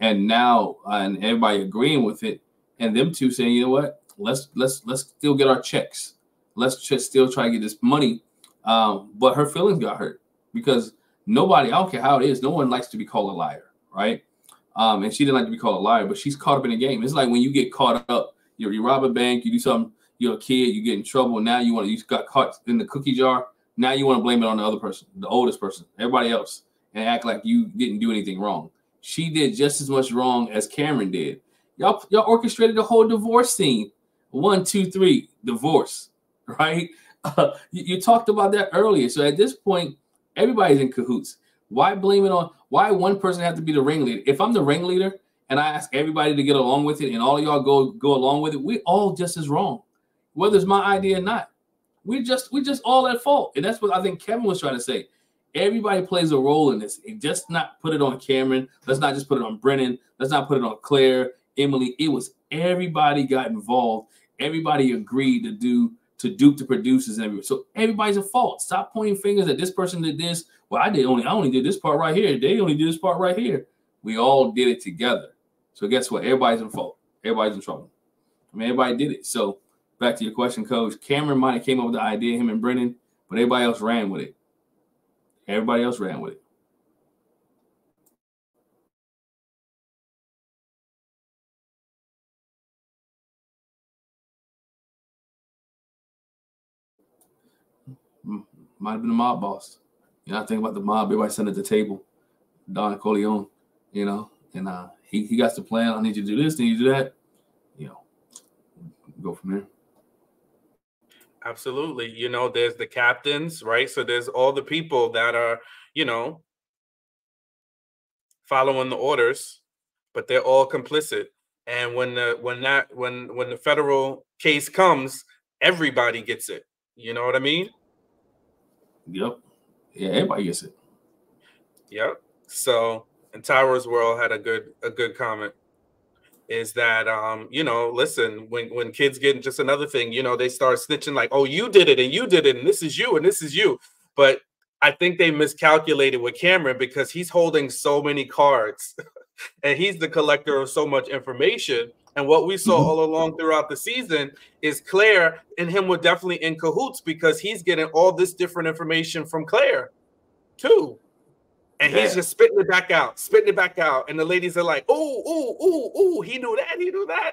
and now uh, and everybody agreeing with it, and them two saying, you know what, let's let's let's still get our checks, let's just still try to get this money. Um, but her feelings got hurt because nobody, I don't care how it is, no one likes to be called a liar, right? Um, and she didn't like to be called a liar, but she's caught up in the game. It's like when you get caught up, you, you rob a bank, you do something, you're a kid, you get in trouble. Now you want to, you got caught in the cookie jar. Now you want to blame it on the other person, the oldest person, everybody else, and act like you didn't do anything wrong she did just as much wrong as Cameron did. Y'all, y'all orchestrated the whole divorce scene. One, two, three, divorce, right? Uh, you, you, talked about that earlier. So at this point, everybody's in cahoots. Why blame it on? Why one person have to be the ringleader? If I'm the ringleader and I ask everybody to get along with it, and all y'all go go along with it, we all just as wrong, whether it's my idea or not. We just we just all at fault, and that's what I think Kevin was trying to say. Everybody plays a role in this. Just not put it on Cameron. Let's not just put it on Brennan. Let's not put it on Claire, Emily. It was everybody got involved. Everybody agreed to do to dupe the producers and everybody. So everybody's at fault. Stop pointing fingers at this person did this. Well, I did only I only did this part right here. They only did this part right here. We all did it together. So guess what? Everybody's in fault. Everybody's in trouble. I mean, everybody did it. So back to your question, Coach. Cameron might have came up with the idea, him and Brennan, but everybody else ran with it. Everybody else ran with it. Might have been the mob boss. You know, I think about the mob, everybody sitting at the table. Don Corleone, you know, and uh he, he got the plan. I need you to do this, need you do that. You know, go from there. Absolutely. You know, there's the captains, right? So there's all the people that are, you know, following the orders, but they're all complicit. And when the when that when when the federal case comes, everybody gets it. You know what I mean? Yep. Yeah, everybody gets it. Yep. So and Tyra's World had a good a good comment. is that um you know listen when when kids get just another thing you know they start snitching like oh you did it and you did it and this is you and this is you but I think they miscalculated with Cameron because he's holding so many cards and he's the collector of so much information and what we saw mm-hmm. all along throughout the season is Claire and him were definitely in cahoots because he's getting all this different information from Claire too. And yeah. he's just spitting it back out, spitting it back out. And the ladies are like, oh, oh, oh, oh, he knew that, he knew that.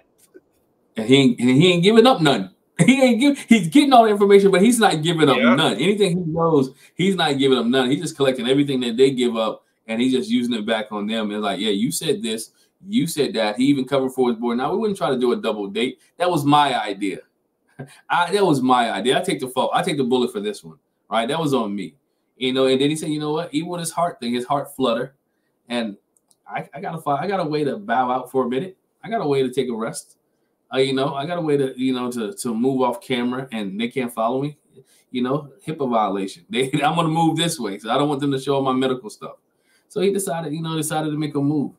And he ain't, he ain't giving up none. He ain't give, he's getting all the information, but he's not giving up yeah. none. Anything he knows, he's not giving up none. He's just collecting everything that they give up and he's just using it back on them. And like, yeah, you said this, you said that. He even covered for his board. Now we wouldn't try to do a double date. That was my idea. I that was my idea. I take the fault. I take the bullet for this one. Right? That was on me. You know, and then he said, you know what? Even with his heart thing, his heart flutter. And I, I gotta I got a way to bow out for a minute. I got a way to take a rest. Uh, you know, I got a way to, you know, to to move off camera and they can't follow me. You know, HIPAA violation. They, I'm gonna move this way, so I don't want them to show my medical stuff. So he decided, you know, decided to make a move.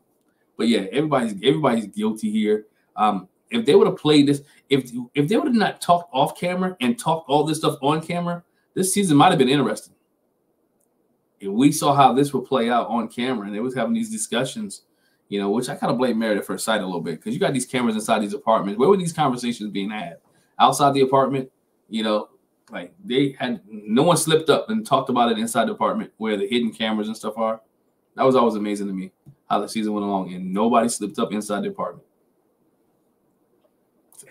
But yeah, everybody's everybody's guilty here. Um, if they would have played this, if if they would have not talked off camera and talked all this stuff on camera, this season might have been interesting we saw how this would play out on camera, and they was having these discussions, you know, which I kind of blame at First Sight a little bit because you got these cameras inside these apartments. Where were these conversations being had? Outside the apartment, you know, like they had no one slipped up and talked about it inside the apartment where the hidden cameras and stuff are. That was always amazing to me how the season went along, and nobody slipped up inside the apartment.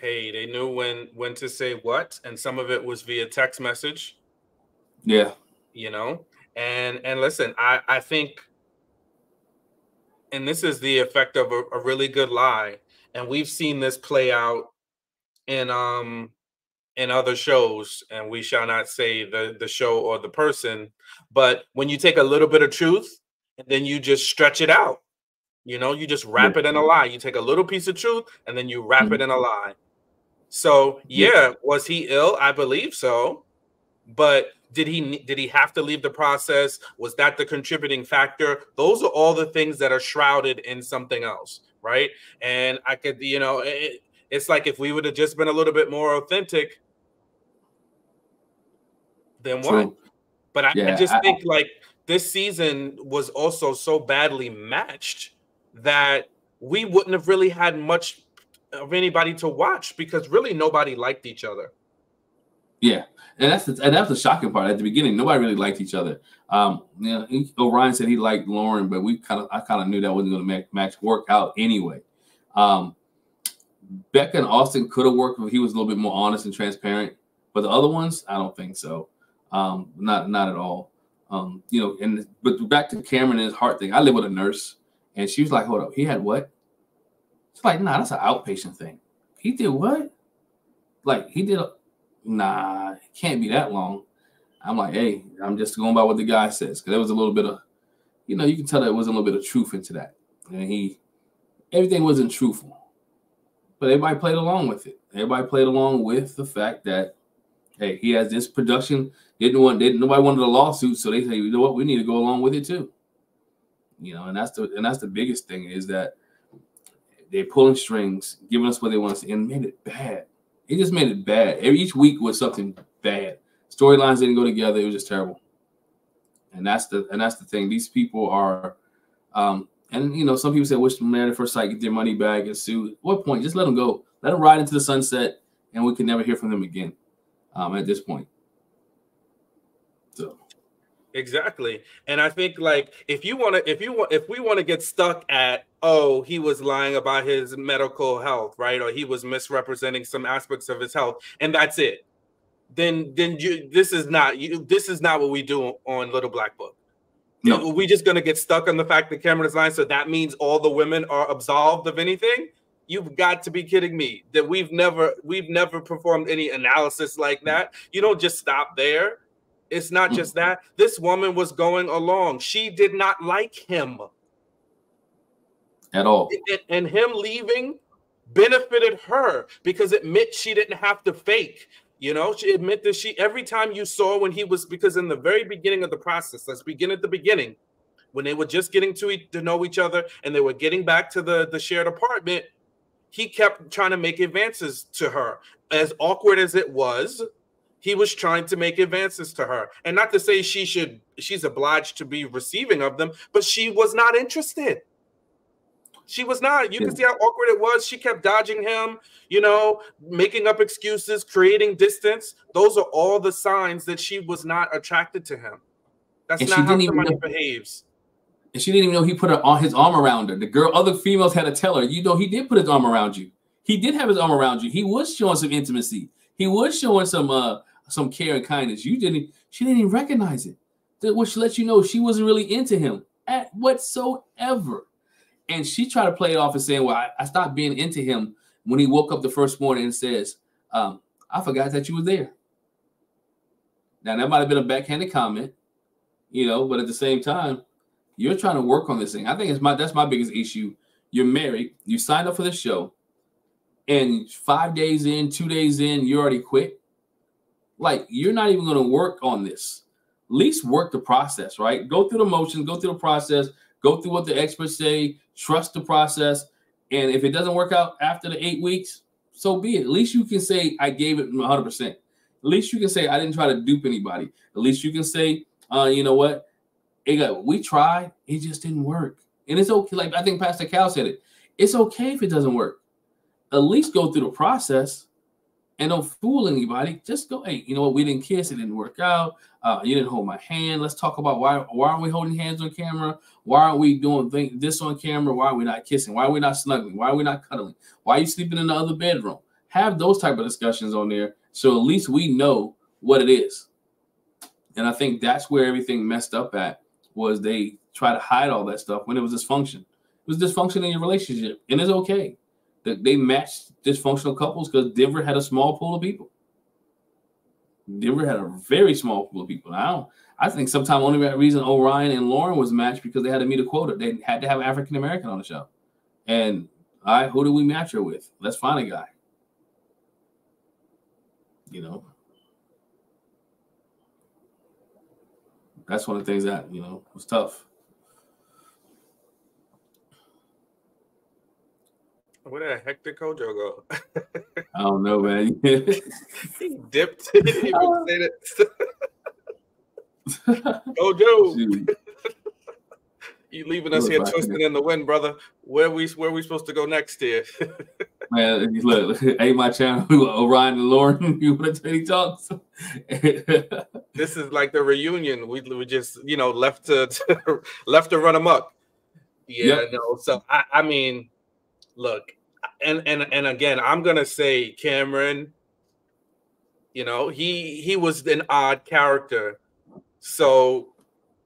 Hey, they knew when when to say what, and some of it was via text message. Yeah, you know, and and listen, I I think, and this is the effect of a, a really good lie, and we've seen this play out in um in other shows, and we shall not say the the show or the person, but when you take a little bit of truth and then you just stretch it out, you know, you just wrap it in a lie. You take a little piece of truth and then you wrap mm-hmm. it in a lie. So yeah, was he ill? I believe so, but did he did he have to leave the process? Was that the contributing factor? Those are all the things that are shrouded in something else right? And i could you know it, it's like if we would have just been a little bit more authentic then what? But I, yeah, I just I, think like this season was also so badly matched that we wouldn't have really had much of anybody to watch because really nobody liked each other yeah, and that's the, and that's the shocking part. At the beginning, nobody really liked each other. Um, you know, Orion said he liked Lauren, but we kind of I kind of knew that wasn't going to make match work out anyway. Um, Becca and Austin could have worked if he was a little bit more honest and transparent, but the other ones, I don't think so. Um, not not at all. Um, you know, and but back to Cameron and his heart thing. I live with a nurse, and she was like, "Hold up, he had what?" It's like, "Nah, that's an outpatient thing." He did what? Like he did. A, nah, it can't be that long. I'm like, hey, I'm just going by what the guy says. Cause there was a little bit of, you know, you can tell there was a little bit of truth into that. And he, everything wasn't truthful. But everybody played along with it. Everybody played along with the fact that, hey, he has this production. Didn't want, didn't nobody wanted a lawsuit, so they say, you know what, we need to go along with it too. You know, and that's the and that's the biggest thing is that they're pulling strings, giving us what they want us, and made it bad. It just made it bad. Every each week was something bad. Storylines didn't go together. It was just terrible. And that's the and that's the thing. These people are, um, and you know, some people say, "Wish man at first sight get their money back and sue." what point? Just let them go. Let them ride into the sunset, and we can never hear from them again. Um, at this point. Exactly. And I think like if you want to if you want if we want to get stuck at oh he was lying about his medical health, right? Or he was misrepresenting some aspects of his health and that's it. Then then you this is not you this is not what we do on Little Black Book. No. Are we just going to get stuck on the fact that Cameron is lying so that means all the women are absolved of anything? You've got to be kidding me. That we've never we've never performed any analysis like that. You don't just stop there it's not mm. just that. This woman was going along. She did not like him at all. And, him leaving benefited her because it meant she didn't have to fake. You know, she admit that she every time you saw when he was because in the very beginning of the process, let's begin at the beginning, when they were just getting to, to know each other and they were getting back to the, the shared apartment, he kept trying to make advances to her. As awkward as it was, he was trying to make advances to her. And not to say she should, she's obliged to be receiving of them, but she was not interested. She was not. You can see how awkward it was. She kept dodging him, you know, making up excuses, creating distance. Those are all the signs that she was not attracted to him. That's and not how somebody behaves. And she didn't even know he put her on his arm around her. The girl, other females had to tell her, you know, he did put his arm around you. He did have his arm around you. He was showing some intimacy. He was showing some uh some care and kindness. You didn't. She didn't even recognize it, which lets you know she wasn't really into him at whatsoever. And she tried to play it off and saying, "Well, I, I stopped being into him when he woke up the first morning and says, um, I forgot that you were there." Now that might have been a backhanded comment, you know, but at the same time, you're trying to work on this thing. I think it's my that's my biggest issue. You're married, you signed up for the show, and five days in, two days in, you already quit. Like you're not even going to work on this. At least work the process, right? Go through the motions, go through the process, go through what the experts say, trust the process. And if it doesn't work out after the eight weeks, so be it. At least you can say, I gave it 100%. At least you can say, I didn't try to dupe anybody. At least you can say, uh, you know what? It got, we tried, it just didn't work. And it's okay. Like I think Pastor Cal said it. It's okay if it doesn't work. At least go through the process and don't fool anybody. Just go, hey, you know what? We didn't kiss. It didn't work out. Uh, you didn't hold my hand. Let's talk about why why aren't we holding hands on camera? Why aren't we doing th- this on camera? Why are we not kissing? Why are we not snuggling? Why are we not cuddling? Why are you sleeping in the other bedroom? Have those type of discussions on there, so at least we know what it is. And I think that's where everything messed up at was they try to hide all that stuff when it was dysfunction. It was dysfunction in your relationship, and it's okay that they matched dysfunctional couples because Denver had a small pool of people. Denver had a very small pool of people. Now, I think sometime only that reason Orion and Lauren was matched because they had to meet a quota. They had to have African American on the show. And I, who do we match her with? Let's find a guy. You know, that's one of the things that you know was tough. Where the heck did Kojo go? I don't know, man. he dipped. He didn't even say that. Kojo. you leaving us here twisting in the wind, brother. Where we where we supposed to go next here? man, look, hey, my channel, Orion and Lauren, you want to take talks? this is like the reunion. We, we just you know left to, to left to run amok. Yeah, yep. no. So I, I mean, look, and and and again, I'm gonna say Cameron. You know, he he was an odd character, so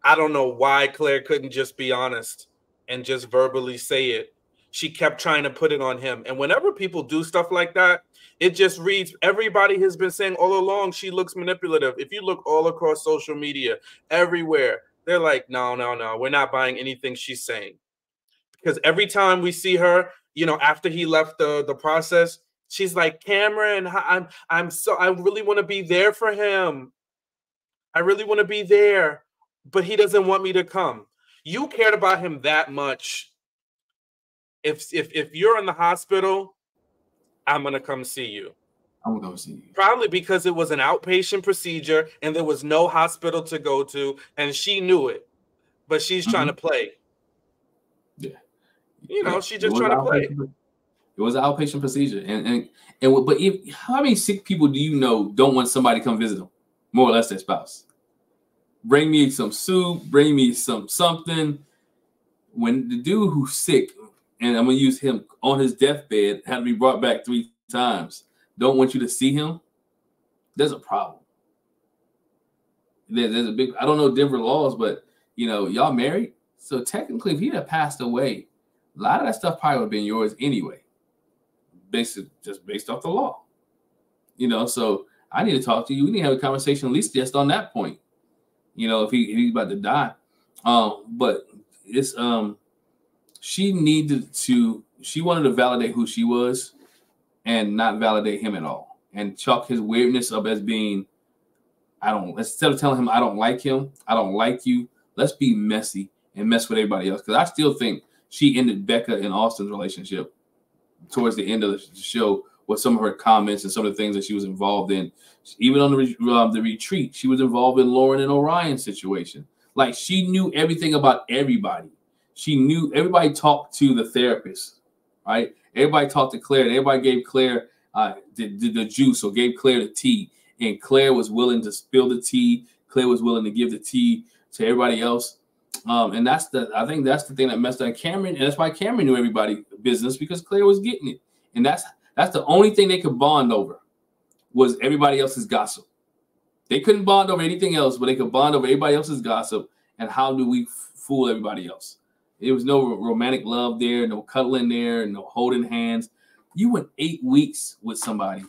I don't know why Claire couldn't just be honest and just verbally say it. She kept trying to put it on him, and whenever people do stuff like that, it just reads. Everybody has been saying all along she looks manipulative. If you look all across social media, everywhere, they're like, no, no, no, we're not buying anything she's saying because every time we see her you know, after he left the the process, she's like, Cameron, I'm I'm so I really want to be there for him. I really want to be there, but he doesn't want me to come. You cared about him that much. If if if you're in the hospital, I'm gonna come see you. I'm gonna come see you. Probably because it was an outpatient procedure and there was no hospital to go to, and she knew it, but she's mm-hmm. trying to play. You know, she just trying to play. It was an outpatient procedure, and and and but if, how many sick people do you know don't want somebody to come visit them, more or less their spouse? Bring me some soup. Bring me some something. When the dude who's sick, and I'm gonna use him on his deathbed, had to be brought back three times. Don't want you to see him. There's a problem. There, there's a big. I don't know Denver laws, but you know y'all married, so technically, if he had passed away a lot of that stuff probably would have been yours anyway, based just based off the law. You know, so I need to talk to you. We need to have a conversation at least just on that point. You know, if, he, if he's about to die. Um, but it's um she needed to she wanted to validate who she was and not validate him at all and chalk his weirdness up as being I don't instead of telling him I don't like him, I don't like you, let's be messy and mess with everybody else. Because I still think she ended Becca and Austin's relationship towards the end of the show with some of her comments and some of the things that she was involved in. Even on the uh, the retreat, she was involved in Lauren and Orion situation. Like she knew everything about everybody. She knew everybody talked to the therapist, right? Everybody talked to Claire, and everybody gave Claire uh, the, the, the juice or gave Claire the tea, and Claire was willing to spill the tea. Claire was willing to give the tea to everybody else. Um, and that's the I think that's the thing that messed up Cameron, and that's why Cameron knew everybody business because Claire was getting it, and that's that's the only thing they could bond over was everybody else's gossip. They couldn't bond over anything else, but they could bond over everybody else's gossip and how do we fool everybody else. There was no romantic love there, no cuddling there, no holding hands. You went eight weeks with somebody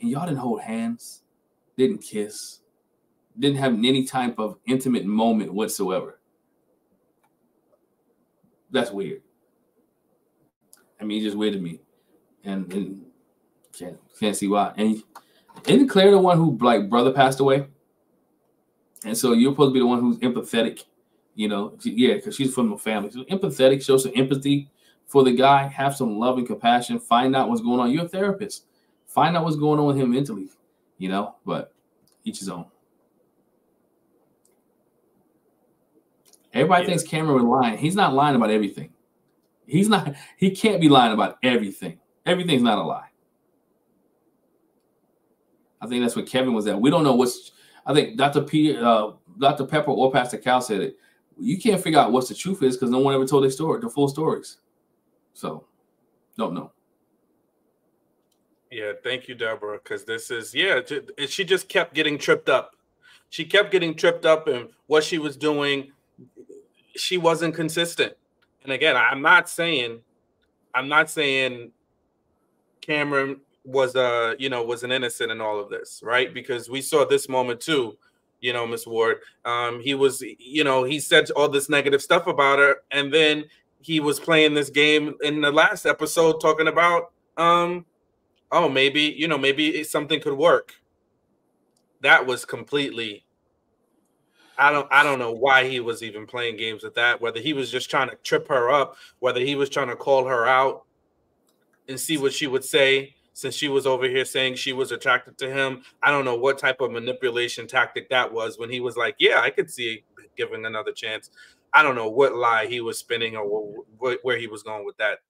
and y'all didn't hold hands, didn't kiss, didn't have any type of intimate moment whatsoever. That's weird. I mean, it's just weird to me, and, and can't can't see why. And isn't Claire the one who like brother passed away? And so you're supposed to be the one who's empathetic, you know? Yeah, because she's from the family. So empathetic, show some empathy for the guy, have some love and compassion, find out what's going on. You're a therapist. Find out what's going on with him mentally, you know, but each his own. Everybody yeah. thinks Cameron was lying. He's not lying about everything. He's not, he can't be lying about everything. Everything's not a lie. I think that's what Kevin was at. We don't know what's I think Dr. P, uh, Dr. Pepper or Pastor Cal said it. You can't figure out what the truth is because no one ever told their story, the full stories. So, don't know. Yeah, thank you, Deborah. Because this is yeah, she just kept getting tripped up. She kept getting tripped up, and what she was doing, she wasn't consistent. And again, I'm not saying, I'm not saying Cameron was uh you know was an innocent in all of this right? Because we saw this moment too you know miss ward. Um he was you know he said all this negative stuff about her and then he was playing this game in the last episode talking about um oh maybe you know maybe something could work. That was completely I don't I don't know why he was even playing games with that whether he was just trying to trip her up whether he was trying to call her out and see what she would say since she was over here saying she was attracted to him. I don't know what type of manipulation tactic that was when he was like, "Yeah, I could see giving another chance." I don't know what lie he was spinning or where he was going with that.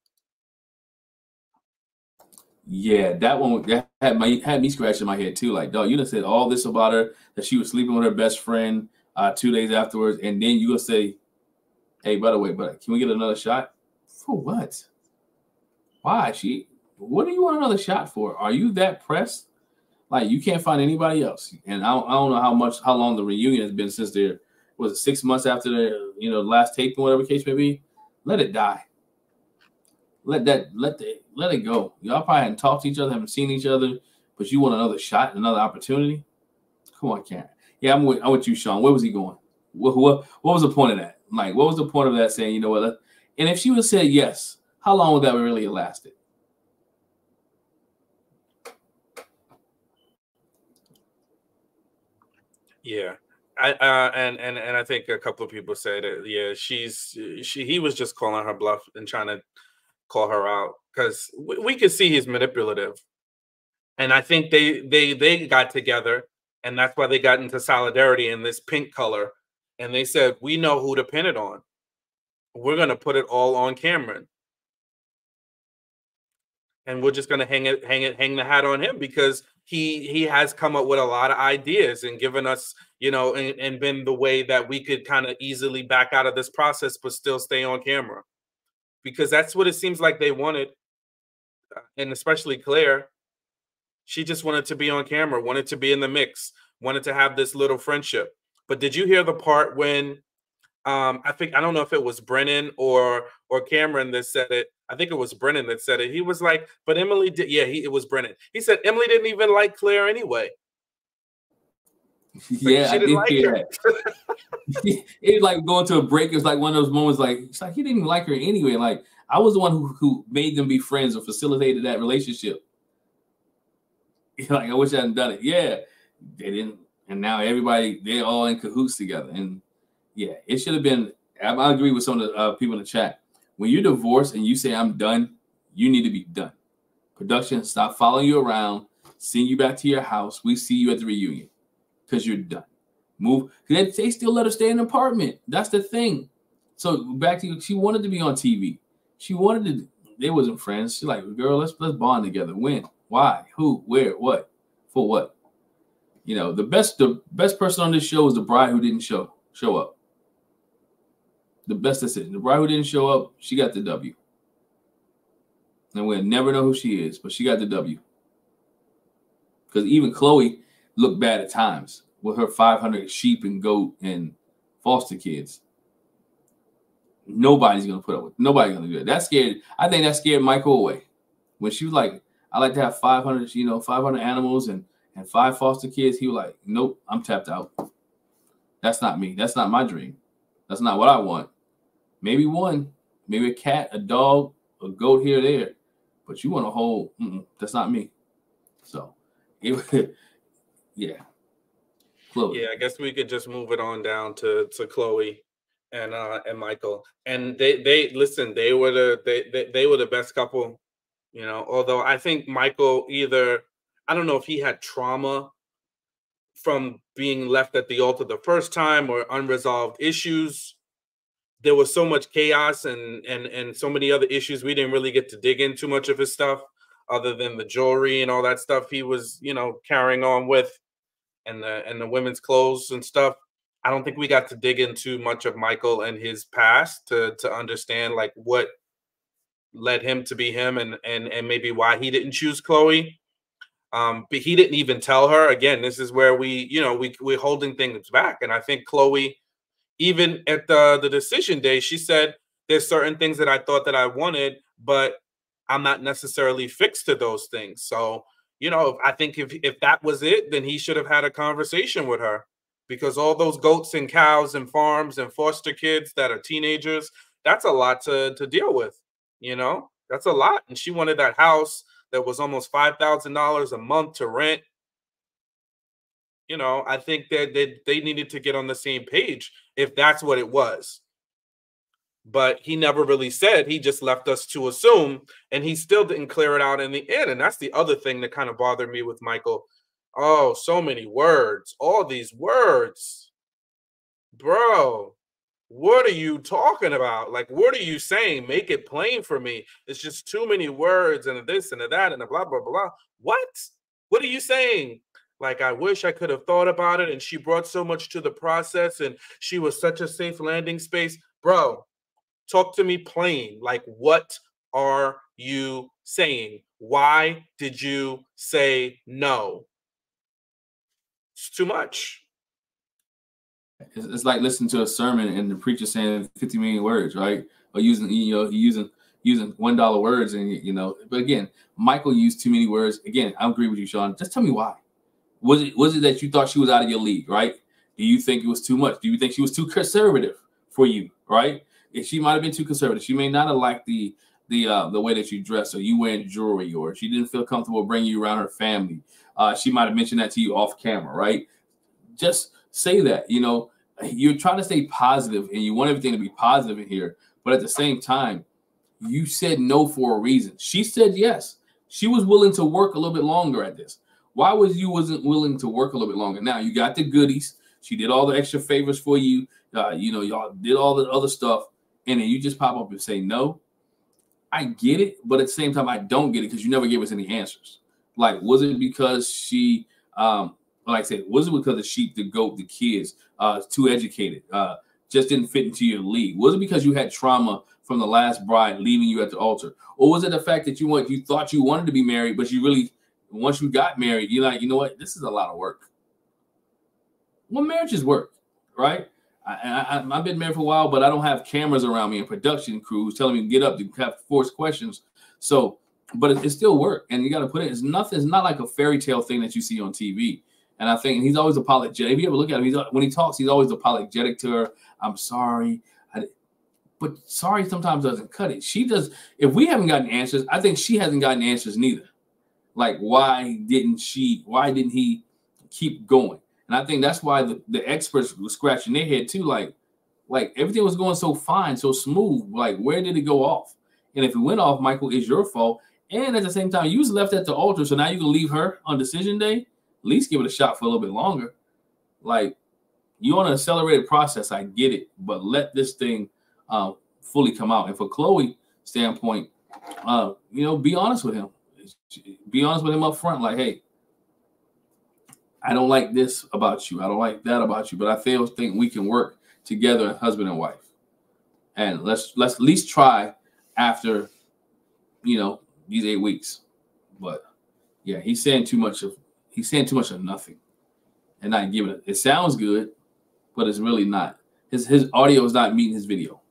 Yeah, that one that had my had me scratching my head too. Like, dog, you done said all this about her that she was sleeping with her best friend uh, two days afterwards, and then you gonna say, "Hey, by the way, but can we get another shot?" For what? Why? She what do you want another shot for? Are you that pressed? Like you can't find anybody else. And I, I don't know how much, how long the reunion has been since there was it six months after the you know last tape or whatever case may be. Let it die. Let that let the let it go. Y'all probably hadn't talked to each other, haven't seen each other, but you want another shot, another opportunity. Come on, Cat. Yeah, I'm with, I'm with you, Sean. Where was he going? What, what what was the point of that? Like, what was the point of that saying? You know what? And if she would have said yes, how long would that really have lasted? Yeah. I, uh, and and and I think a couple of people said it. Yeah, she's she. He was just calling her bluff and trying to call her out because we, we could see he's manipulative, and I think they they they got together, and that's why they got into solidarity in this pink color, and they said we know who to pin it on. We're gonna put it all on Cameron, and we're just gonna hang it hang it hang the hat on him because he he has come up with a lot of ideas and given us you know and, and been the way that we could kind of easily back out of this process but still stay on camera. Because that's what it seems like they wanted uh, and especially claire she just wanted to be on camera wanted to be in the mix wanted to have this little friendship but did you hear the part when um i think i don't know if it was brennan or or cameron that said it I think it was Brennan that said it. He was like, but Emily did. Yeah, he, it was Brennan. He said Emily didn't even like Claire anyway. yeah, I did like hear that. it like going to a break. It's like one of those moments. Like it's like he didn't like her anyway. Like I was the one who, who made them be friends or facilitated that relationship. like I wish I hadn't done it. Yeah, they didn't, and now everybody they're all in cahoots together. And yeah, it should have been. I, I agree with some of the uh, people in the chat when you're divorced and you say I'm done, You need to be done. Production, stop following you around, send you back to your house. We see you at the reunion because you're done. Move. They, they still let her stay in an apartment. That's the thing. So back to you. She wanted to be on TV. She wanted to. They wasn't friends. She's like, girl, let's let's bond together. When? Why? Who? Where? What? For what? You know, the best the best person on this show is the bride who didn't show show up. The best decision. The bride who didn't show up, she got the W. And we'll never know who she is, but she got the W. Because even Chloe looked bad at times with her 500 sheep and goat and foster kids. Nobody's gonna put up with. Nobody's gonna do that. That scared. I think that scared Michael away when she was like, "I like to have 500, you know, 500 animals and and five foster kids." He was like, "Nope, I'm tapped out. That's not me. That's not my dream. That's not what I want. Maybe one, maybe a cat, a dog, a goat here, there, but you want a whole. that's not me. So, it, yeah, Chloe. Yeah, I guess we could just move it on down to to Chloe and uh and Michael. And they they listen, they were the they they, they were the best couple, you know, although I think Michael either I don't know if he had trauma from being left at the altar the first time or unresolved issues. There was so much chaos and and and so many other issues we didn't really get to dig in too much of his stuff other than the jewelry and all that stuff he was, you know, carrying on with and the and the women's clothes and stuff. I don't think we got to dig into much of Michael and his past to to understand like what led him to be him and and and maybe why he didn't choose Chloe. Um, but he didn't even tell her. Again, this is where we, you know, we we're holding things back. And I think Chloe, even at the the decision day, she said there's certain things that I thought that I wanted, but I'm not necessarily fixed to those things. So you know, I think if if that was it, then he should have had a conversation with her because all those goats and cows and farms and foster kids that are teenagers, that's a lot to to deal with. You know, that's a lot. And she wanted that house that was almost five thousand dollars a month to rent. You know, I think that they, they needed to get on the same page if that's what it was but he never really said. He just left us to assume, and he still didn't clear it out in the end. And that's the other thing that kind of bothered me with Michael. Oh, so many words, all these words, bro. What are you talking about? Like, what are you saying? Make it plain for me. It's just too many words and this and that and blah blah blah. What? What are you saying? Like, I wish I could have thought about it. And she brought so much to the process, and she was such a safe landing space, bro Talk to me plain. Like, what are you saying? Why did you say no? It's too much. It's like listening to a sermon and the preacher saying 50 million words, right? Or using, you know, using using one dollar words and you know, but again, Michael used too many words. Again, I agree with you, Sean. Just tell me why. Was it was it that you thought she was out of your league, right? Do you think it was too much? Do you think she was too conservative for you, right? If she might have been too conservative. She may not have liked the the uh, the way that you dress, or you wearing jewelry, or she didn't feel comfortable bringing you around her family. Uh, she might have mentioned that to you off camera, right? Just say that. You know, you're trying to stay positive, and you want everything to be positive in here, but at the same time, you said no for a reason. She said yes. She was willing to work a little bit longer at this. Why was you wasn't willing to work a little bit longer? Now you got the goodies. She did all the extra favors for you. Uh, you know, y'all did all the other stuff and then you just pop up and say no, I get it, but at the same time, I don't get it because you never gave us any answers. Like, was it because she, um, like I said, was it because the sheep, the goat, the kids, uh, too educated, uh, just didn't fit into your league? Was it because you had trauma from the last bride leaving you at the altar, or was it the fact that you want you thought you wanted to be married, but you really, once you got married, you're like, you know what, this is a lot of work. Well, marriages work, right? I, I, have been married for a while, but I don't have cameras around me and production crews telling me to get up to have force questions. So, but it, it still work, and you got to put it. It's nothing. It's not like a fairy tale thing that you see on TV. And I think and he's always apologetic. If you ever look at him, he's when he talks, he's always apologetic to her. I'm sorry, I, but sorry sometimes doesn't cut it. She does. If we haven't gotten answers, I think she hasn't gotten answers neither. Like why didn't she? Why didn't he keep going? And I think that's why the, the experts were scratching their head too. Like, like everything was going so fine, so smooth. Like, where did it go off? And if it went off, Michael, is your fault. And at the same time, you was left at the altar, so now you can leave her on decision day. At least give it a shot for a little bit longer. Like you on an accelerated process, I get it, but let this thing uh, fully come out. And for Chloe standpoint, uh, you know, be honest with him. Be honest with him up front, like, hey, I don't like this about you. I don't like that about you, but I feel think we can work together, husband and wife. And let's let's at least try after you know these eight weeks. But yeah, he's saying too much of he's saying too much of nothing and not giving it. It sounds good, but it's really not. His his audio is not meeting his video.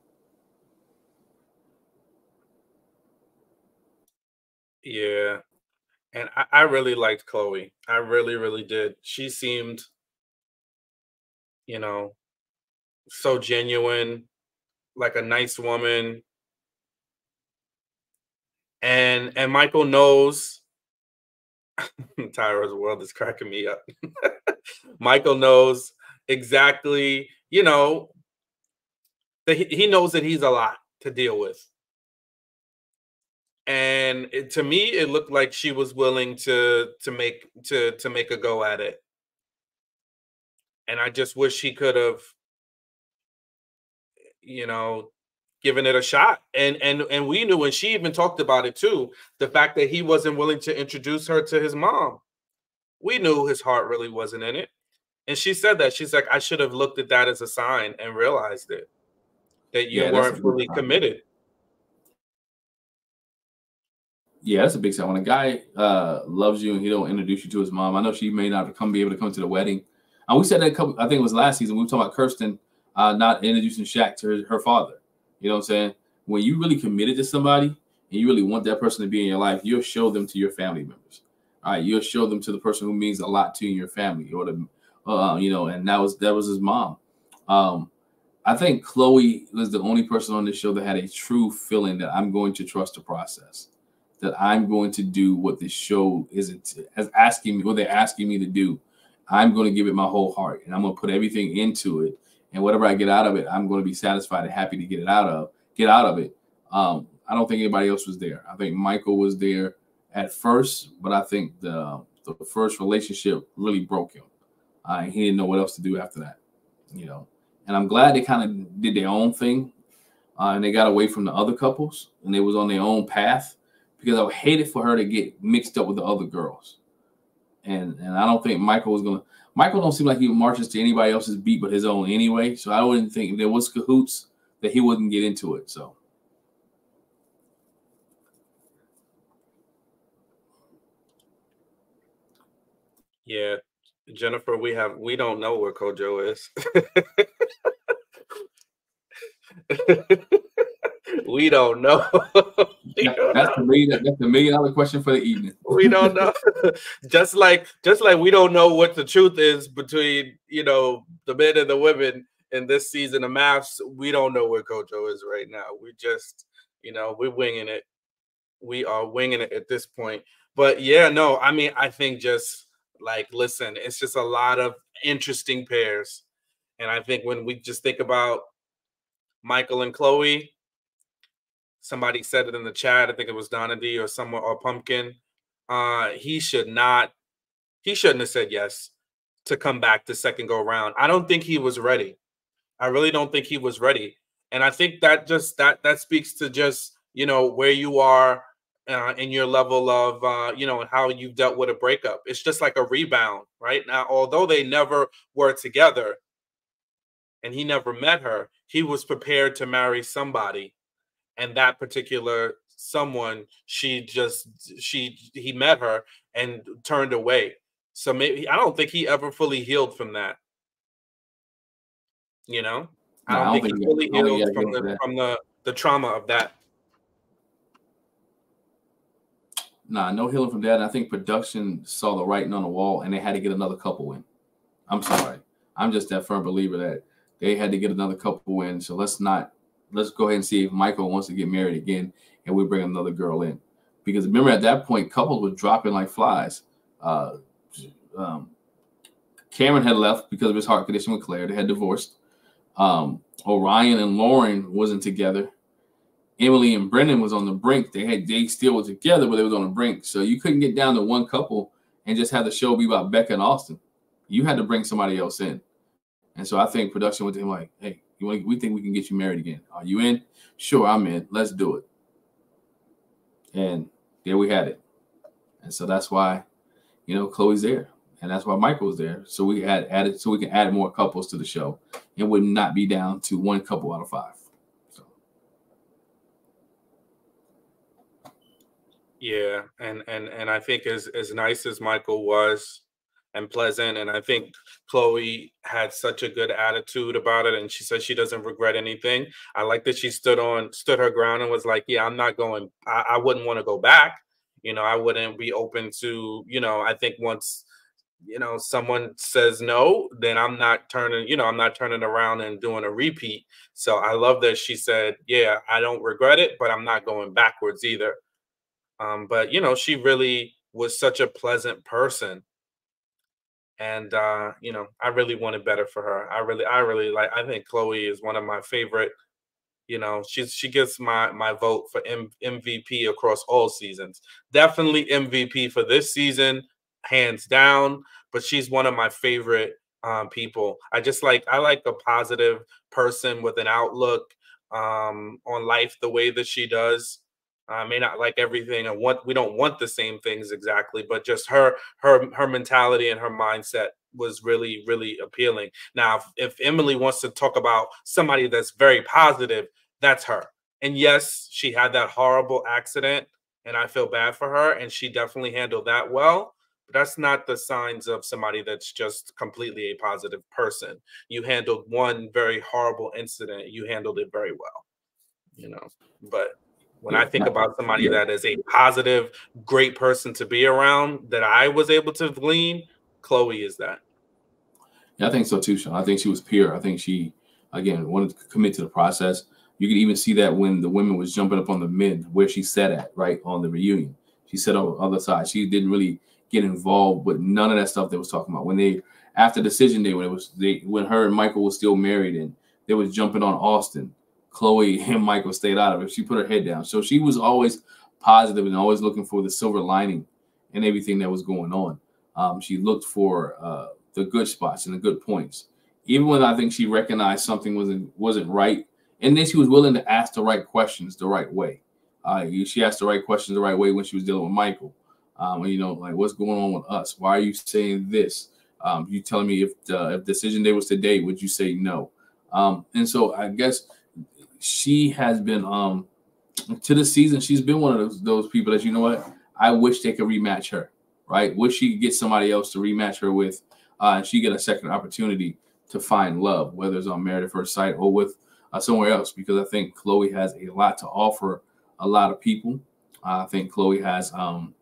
Yeah. And I, I really liked Chloe. I really, really did. She seemed, you know, so genuine, like a nice woman. And and Michael knows Tyra's world is cracking me up. Michael knows exactly, you know, that he, he knows that he's a lot to deal with and it, to me it looked like she was willing to to make to to make a go at it and i just wish he could have you know given it a shot and and and we knew and she even talked about it too the fact that he wasn't willing to introduce her to his mom we knew his heart really wasn't in it and she said that she's like i should have looked at that as a sign and realized it that you yeah, weren't fully committed Yeah, that's a big sign. When a guy uh, loves you and he don't introduce you to his mom, I know she may not come be able to come to the wedding. And we said that couple, I think it was last season. We were talking about Kirsten uh, not introducing Shaq to her, her, father. You know what I'm saying? When you really committed to somebody and you really want that person to be in your life, you'll show them to your family members. All right, you'll show them to the person who means a lot to you in your family, or the, uh, you know, and that was that was his mom. Um, I think Chloe was the only person on this show that had a true feeling that I'm going to trust the process that I'm going to do what this show isn't as asking me what they're asking me to do. I'm going to give it my whole heart and I'm going to put everything into it. And whatever I get out of it, I'm going to be satisfied and happy to get it out of get out of it. Um, I don't think anybody else was there. I think Michael was there at first, but I think the the first relationship really broke him. Uh, he didn't know what else to do after that, you know. And I'm glad they kind of did their own thing, uh, and they got away from the other couples, and they was on their own path because I hated for her to get mixed up with the other girls. And and I don't think Michael was gonna. Michael don't seem like he marches to anybody else's beat but his own anyway. So I wouldn't think if there was cahoots that he wouldn't get into it. So. Yeah, Jennifer, we have we don't know where Kojo is. we don't know. we don't that's know. the million. That's the million dollar question for the evening. we don't know. just like just like we don't know what the truth is between you know the men and the women in this season of MAFS. We don't know where Kojo is right now. We just you know we're winging it. We are winging it at this point. But yeah, no, I mean I think just like listen, it's just a lot of interesting pairs. And I think when we just think about Michael and Chloe, somebody said it in the chat. I think it was Donna D or someone or Pumpkin. Uh, he should not. He shouldn't have said yes to come back the second go round. I don't think he was ready. I really don't think he was ready. And I think that just that that speaks to just you know where you are uh, in your level of uh, you know how you've dealt with a breakup. It's just like a rebound, right? Now, although they never were together, and he never met her, he was prepared to marry somebody and that particular someone she just she he met her and turned away so maybe i don't think he ever fully healed from that you know i don't, no, I don't think, think, he fully healed from the from the the trauma of that Nah, no healing from that. And I think production saw the writing on the wall and they had to get another couple in. I'm sorry. I'm just that firm believer that they had to get another couple in. So let's not let's go ahead and see if Michael wants to get married again, and we bring another girl in. Because remember, at that point, couples were dropping like flies. Uh, um, Cameron had left because of his heart condition with Claire. They had divorced. Um, Orion and Lauren wasn't together, Emily and Brennan was on the brink. They had they still were together, but they was on the brink. So you couldn't get down to one couple and just have the show be about Becca and Austin. You had to bring somebody else in. And so I think production went to him like, hey, we think we can get you married again. Are you in? Sure, I'm in. Let's do it. And there we had it. And so that's why, you know, Chloe's there. And that's why Michael's there. So we had added so we can add more couples to the show and would not be down to one couple out of five. Yeah, and and and I think as as nice as Michael was, and pleasant. And I think Chloe had such a good attitude about it, and she said she doesn't regret anything. I like that she stood on stood her ground and was like, "Yeah, I'm not going. I, I wouldn't want to go back. You know, I wouldn't be open to. You know, I think once." you know someone says no then i'm not turning you know i'm not turning around and doing a repeat so i love that she said yeah i don't regret it but i'm not going backwards either um, but you know she really was such a pleasant person and uh, you know, I really wanted better for her. I really, I really like. I think Chloe is one of my favorite. You know, she's she gets my my vote for M- MVP across all seasons. Definitely MVP for this season, hands down. But she's one of my favorite um, people. I just like I like a positive person with an outlook um, on life the way that she does. I may not like everything and want we don't want the same things exactly, but just her her her mentality and her mindset was really really appealing. Now, if, if Emily wants to talk about somebody that's very positive, that's her. And yes, she had that horrible accident, and I feel bad for her, and she definitely handled that well. But that's not the signs of somebody that's just completely a positive person. You handled one very horrible incident. You handled it very well, you know. But when I think about somebody that is a positive, great person to be around that I was able to glean, Chloe is that. Yeah, I think so too, Sean. I think she was pure. I think she, again, wanted to commit to the process. You could even see that when the women was jumping up on the men where she sat at, right on the reunion. She sat on the other side. She didn't really get involved with none of that stuff they was talking about. When they after decision day, when it was they when her and Michael was still married and they was jumping on Austin Chloe and Michael stayed out of it. She put her head down. So she was always positive and always looking for the silver lining and everything that was going on. Um, she looked for uh, the good spots and the good points, even when I think she recognized something wasn't wasn't right, and then she was willing to ask the right questions the right way. Uh, she asked the right questions the right way when she was dealing with Michael. Um, you know, like what's going on with us? Why are you saying this? Um, you telling me if the if decision day was today, would you say no? Um, and so I guess she has been um to the season. She's been one of those those people that you know what I wish they could rematch her. Right? Wish she could get somebody else to rematch her with, uh, and she get a second opportunity to find love, whether it's on Married at First Sight or with uh, somewhere else. Because I think Chloe has a lot to offer a lot of people. Uh, I think Chloe has um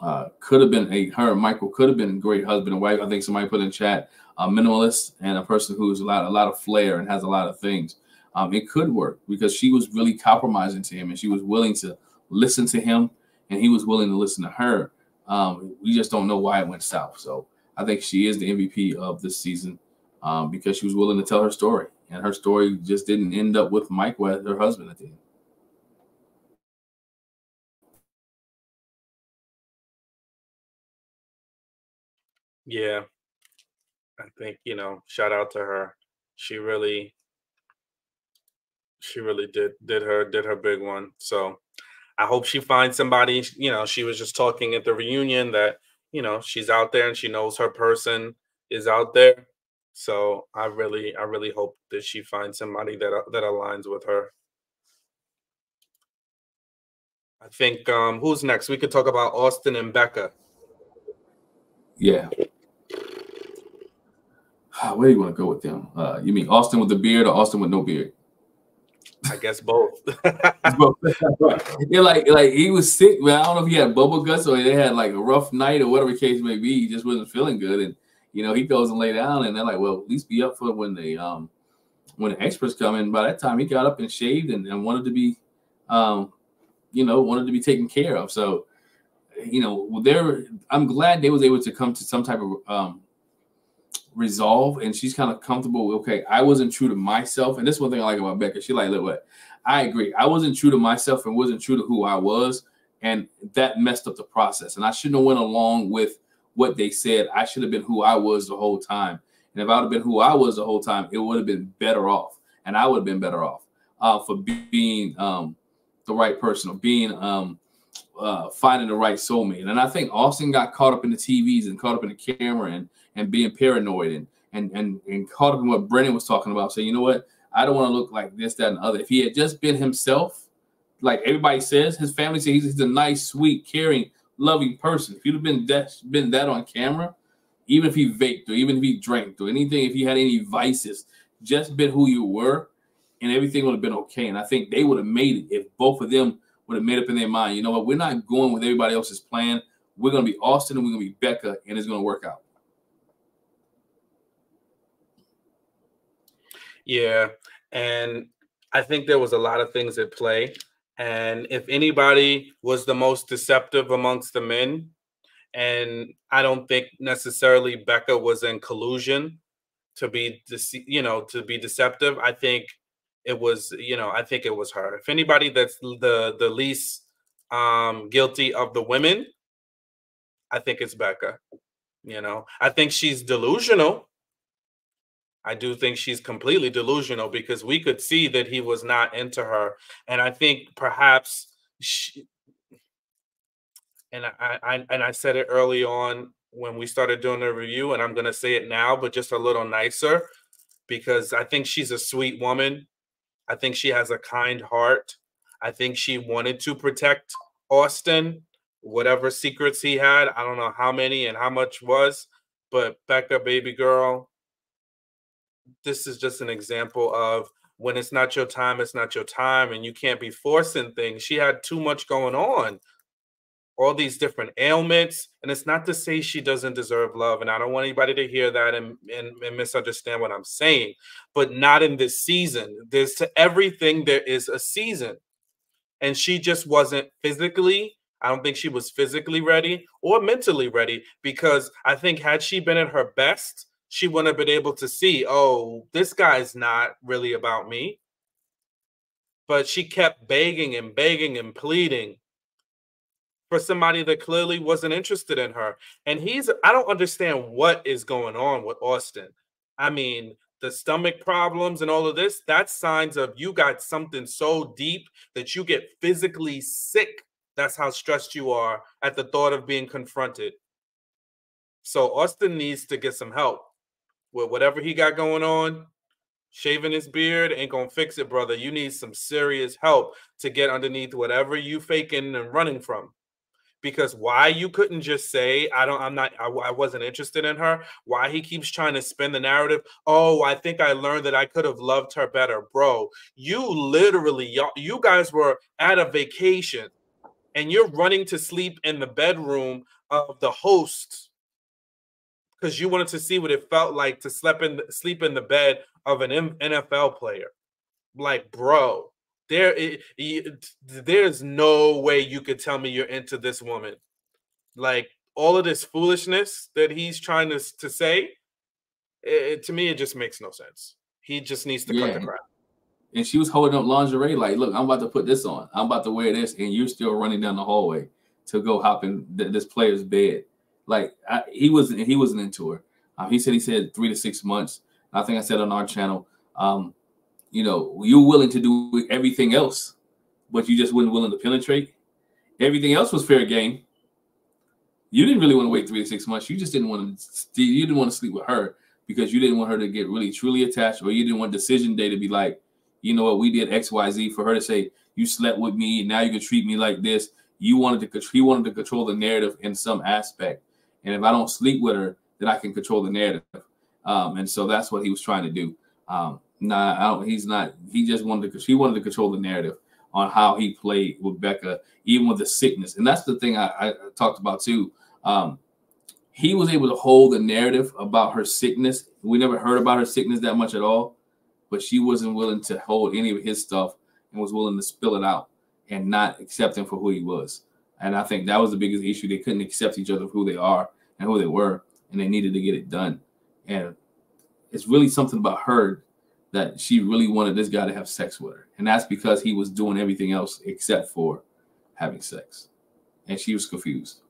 uh, could have been a her Michael could have been a great husband and wife. I think somebody put in chat a minimalist and a person who's a lot a lot of flair and has a lot of things um, it could work because she was really compromising to him and she was willing to listen to him and he was willing to listen to her. Um, we just don't know why it went south. So I think she is the MVP of this season um, because she was willing to tell her story. And her story just didn't end up with Mike as her husband at the end. Yeah. I think, you know, shout out to her. She really she really did did her did her big one. So I hope she finds somebody. You know, she was just talking at the reunion that you know she's out there and she knows her person is out there. So I really I really hope that she finds somebody that that aligns with her. I think um who's next? We could talk about Austin and Becca. Yeah. Where do you want to go with them? Uh, you mean Austin with the beard or Austin with no beard? I guess both. yeah, like like he was sick, man. I don't know if he had bubble guts or they had like a rough night or whatever case may be. He just wasn't feeling good, and you know he goes and lay down, and they're like, well, at least be up for when they um when the experts come in. By that time, he got up and shaved and, and wanted to be, um, you know, wanted to be taken care of. So, you know, there. I'm glad they was able to come to some type of um resolve and she's kind of comfortable with, okay, I wasn't true to myself. And this one thing I like about Becca. She like, look what I agree. I wasn't true to myself and wasn't true to who I was. And that messed up the process. And I shouldn't have went along with what they said. I should have been who I was the whole time. And if I would have been who I was the whole time, it would have been better off. And I would have been better off uh, for being um, the right person or being um, uh, finding the right soulmate. And I think Austin got caught up in the TVs and caught up in the camera and and being paranoid and and and, and caught up in what Brennan was talking about. So you know what? I don't want to look like this, that, and other. If he had just been himself, like everybody says, his family says he's, he's a nice, sweet, caring, loving person. If he'd have been that been that on camera, even if he vaped or even if he drank or anything, if he had any vices, just been who you were, and everything would have been okay. And I think they would have made it if both of them would have made up in their mind, you know what, we're not going with everybody else's plan. We're going to be Austin and we're going to be Becca, and it's going to work out. Yeah. And I think there was a lot of things at play. And if anybody was the most deceptive amongst the men, and I don't think necessarily Becca was in collusion to be, dece- you know, to be deceptive. I think it was you know i think it was her if anybody that's the the least um guilty of the women i think it's becca you know i think she's delusional i do think she's completely delusional because we could see that he was not into her and i think perhaps she and I, I and i said it early on when we started doing the review and i'm going to say it now but just a little nicer because i think she's a sweet woman I think she has a kind heart. I think she wanted to protect Austin, whatever secrets he had. I don't know how many and how much was, but Becca, baby girl, this is just an example of when it's not your time, it's not your time, and you can't be forcing things. She had too much going on all these different ailments. And it's not to say she doesn't deserve love. And I don't want anybody to hear that and, and, and, misunderstand what I'm saying, but not in this season. There's to everything, there is a season. And she just wasn't physically, I don't think she was physically ready or mentally ready because I think had she been at her best, she wouldn't have been able to see, oh, this guy's not really about me. But she kept begging and begging and pleading for somebody that clearly wasn't interested in her. And he's, I don't understand what is going on with Austin. I mean, the stomach problems and all of this, that's signs of you got something so deep that you get physically sick. That's how stressed you are at the thought of being confronted. So Austin needs to get some help with whatever he got going on. Shaving his beard ain't gonna fix it, brother. You need some serious help to get underneath whatever you faking and running from because why you couldn't just say i don't i'm not I, I, wasn't interested in her why he keeps trying to spin the narrative oh i think i learned that i could have loved her better bro you literally y'all you guys were at a vacation and you're running to sleep in the bedroom of the host because you wanted to see what it felt like to sleep in sleep in the bed of an NFL player like bro there, it, it, there's no way you could tell me you're into this woman. Like all of this foolishness that he's trying to to say, it, to me, it just makes no sense. He just needs to yeah. cut the crap. And she was holding up lingerie, like, "Look, I'm about to put this on. I'm about to wear this, and you're still running down the hallway to go hop in th- this player's bed." Like I, he wasn't, he wasn't into her. Um, he said he said three to six months. I think I said on our channel, um, you know, you're willing to do everything else, but you just wasn't willing to penetrate. Everything else was fair game. You didn't really want to wait three to six months. You just didn't want to. You didn't want to sleep with her because you didn't want her to get really truly attached, or you didn't want decision day to be like, you know what, we did X, Y, Z for her to say you slept with me, now you can treat me like this. You wanted to he wanted to control the narrative in some aspect, and if I don't sleep with her, then I can control the narrative. Um, and so that's what he was trying to do. Um, Nah, I don't, he's not. He just wanted to. He wanted to control the narrative on how he played with Becca, even with the sickness. And that's the thing I, I talked about too. Um, he was able to hold the narrative about her sickness. We never heard about her sickness that much at all, but she wasn't willing to hold any of his stuff and was willing to spill it out and not accept him for who he was. And I think that was the biggest issue. They couldn't accept each other for who they are and who they were, and they needed to get it done. And it's really something about her that she really wanted this guy to have sex with her. And that's because he was doing everything else except for having sex. And she was confused.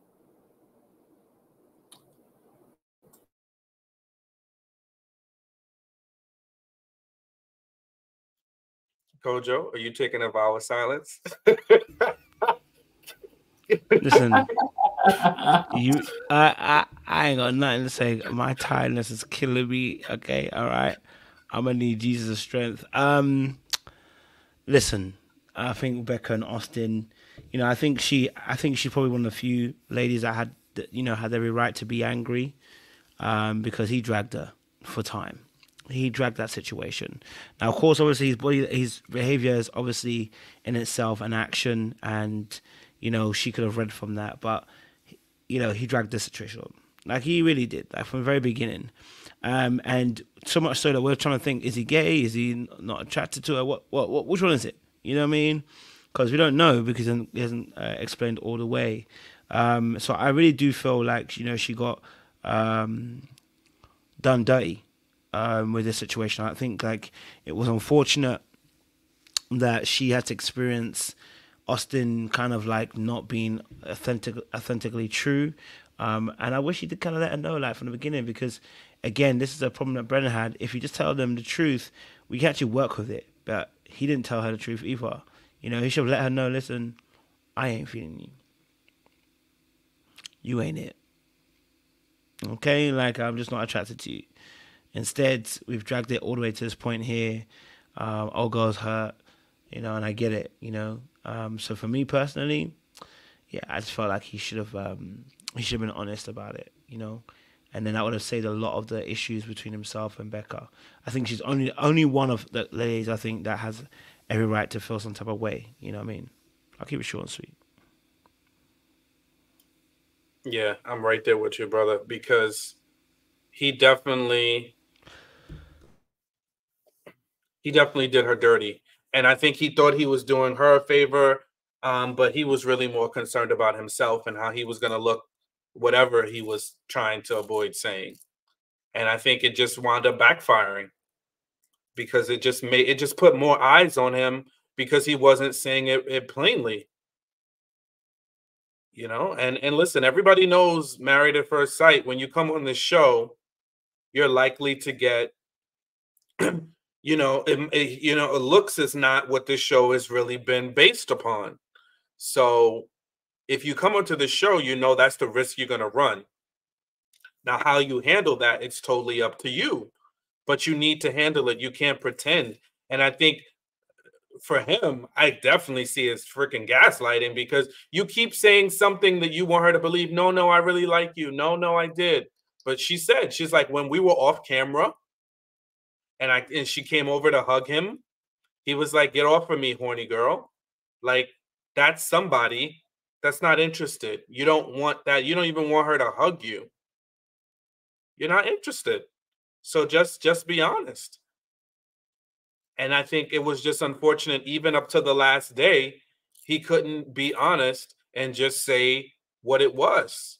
Kojo, are you taking a vow of silence? Listen, you, I, I, I ain't got nothing to say. My tiredness is killing me. Okay, all right. I'm gonna need Jesus' strength. Um, listen, I think Becca and Austin. You know, I think she, I think she's probably one of the few ladies that had, you know, had every right to be angry, um, because he dragged her for time. He dragged that situation. Now, of course, obviously his body, his behavior is obviously in itself an action, and you know she could have read from that, but you know he dragged the situation on. Like he really did, like from the very beginning. Um, and so much so that we're trying to think: is he gay? Is he not attracted to her? What, what, what which one is it? You know what I mean? Because we don't know because he hasn't uh, explained all the way. Um, so I really do feel like you know she got um, done dirty um, with this situation. I think like it was unfortunate that she had to experience Austin kind of like not being authentic, authentically true. Um, and I wish he did kind of let her know like from the beginning because again, this is a problem that Brennan had. If you just tell them the truth, we can actually work with it. But he didn't tell her the truth either. You know, he should have let her know, listen, I ain't feeling you. You ain't it. Okay? Like, I'm just not attracted to you. Instead, we've dragged it all the way to this point here. Um, all girls hurt, you know, and I get it, you know. Um, so for me personally, yeah, I just felt like he should have um, he should have been honest about it, you know and then that would have saved a lot of the issues between himself and Becca. I think she's only only one of the ladies I think that has every right to feel some type of way. You know what I mean? I'll keep it short and sweet. Yeah, I'm right there with you, brother, because he definitely he definitely did her dirty. And I think he thought he was doing her a favor, um, but he was really more concerned about himself and how he was going to look whatever he was trying to avoid saying. And I think it just wound up backfiring because it just made it just put more eyes on him because he wasn't saying it, it plainly. You know, and and listen, everybody knows married at first sight. When you come on the show, you're likely to get you know, it, it, you know, looks is not what this show has really been based upon. So if you come onto the show, you know that's the risk you're going to run. Now, how you handle that, it's totally up to you, but you need to handle it. You can't pretend. And I think uh, for him, I definitely see as freaking gaslighting because you keep saying something that you want her to believe. No, no, I really like you. No, no, I did. But she said, she's like, when we were off camera and I and she came over to hug him, he was like, Get off of me, horny girl. Like, that's somebody that's not interested. You don't want that. You don't even want her to hug you. You're not interested. So just just be honest. And I think it was just unfortunate even up to the last day he couldn't be honest and just say what it was.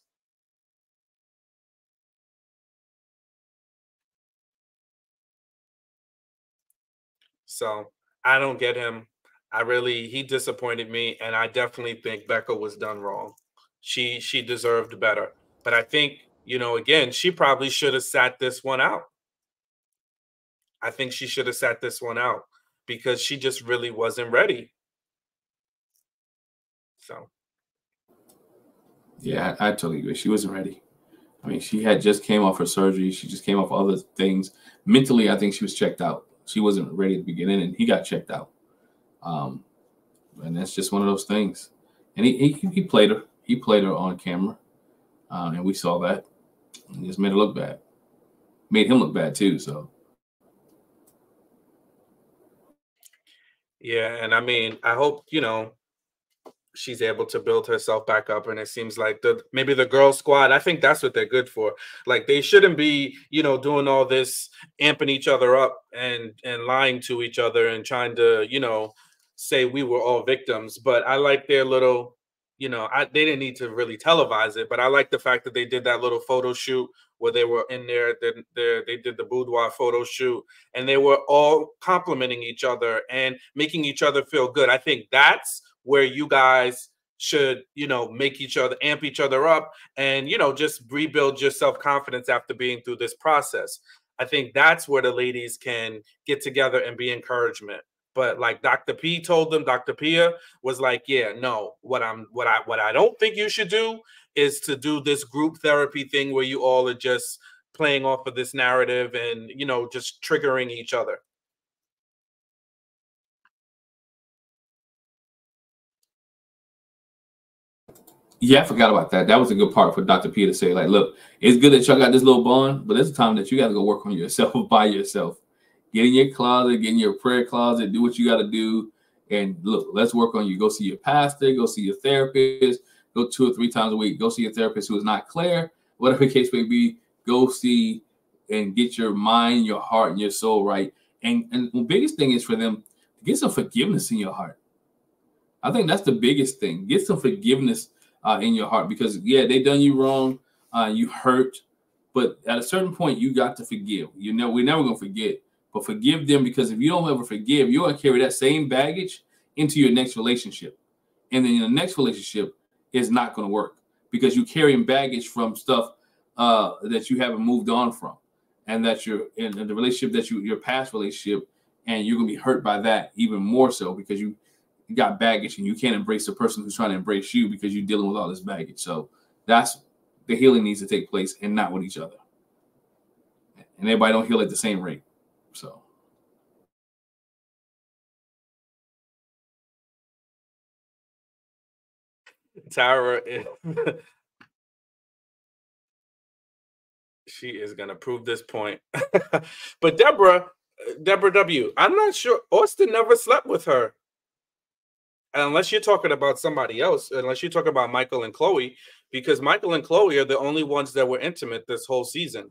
So I don't get him. I really he disappointed me, and I definitely think Becca was done wrong. She she deserved better, but I think you know again she probably should have sat this one out. I think she should have sat this one out because she just really wasn't ready. So. Yeah, I, I totally agree. She wasn't ready. I mean, she had just came off her surgery. She just came off other things. Mentally, I think she was checked out. She wasn't ready at the beginning, and he got checked out. Um, and that's just one of those things. And he, he, he played her. He played her on camera, uh, and we saw that. And just made her look bad. Made him look bad too. So. Yeah, and I mean, I hope you know she's able to build herself back up and it seems like the maybe the girl squad i think that's what they're good for like they shouldn't be you know doing all this amping each other up and and lying to each other and trying to you know say we were all victims, but I like their little you know, I, they didn't need to really televise it, but I like the fact that they did that little photo shoot where they were in there. They, they did the boudoir photo shoot, and they were all complimenting each other and making each other feel good. I think that's where you guys should, you know, make each other amp each other up, and you know, just rebuild your self confidence after being through this process. I think that's where the ladies can get together and be encouragement. But like Dr. P told them, Dr. Pia was like, yeah, no, what I'm what I what I don't think you should do is to do this group therapy thing where you all are just playing off of this narrative and you know just triggering each other. Yeah, I forgot about that. That was a good part for Dr. P to say, like, look, it's good that y'all got this little bond, but there's a time that you got to go work on yourself by yourself get in your closet, get in your prayer closet, do what you got to do. And look, let's work on you. Go see your pastor, go see your therapist, go two or three times a week, go see a therapist who is not clear, whatever the case may be, go see and get your mind, your heart, and your soul right. And, and the biggest thing is for them get some forgiveness in your heart. I think that's the biggest thing. Get some forgiveness uh, in your heart because, yeah, they done you wrong, uh, you hurt, but at a certain point, you got to forgive. You know, we're never gonna forget but forgive them because if you don't ever forgive, you're gonna carry that same baggage into your next relationship. And then the next relationship is not gonna work because you're carrying baggage from stuff uh, that you haven't moved on from. And that you're in the relationship that you your past relationship, and you're gonna be hurt by that even more so because you you got baggage and you can't embrace the person who's trying to embrace you because you're dealing with all this baggage. So that's the healing needs to take place and not with each other. And everybody don't heal at the same rate. So. Tara, she is gonna prove this point. but Deborah, uh, Deborah W, I'm not sure. Austin never slept with her, unless you're talking about somebody else. Unless you're talking about Michael and Chloe, because Michael and Chloe are the only ones that were intimate this whole season.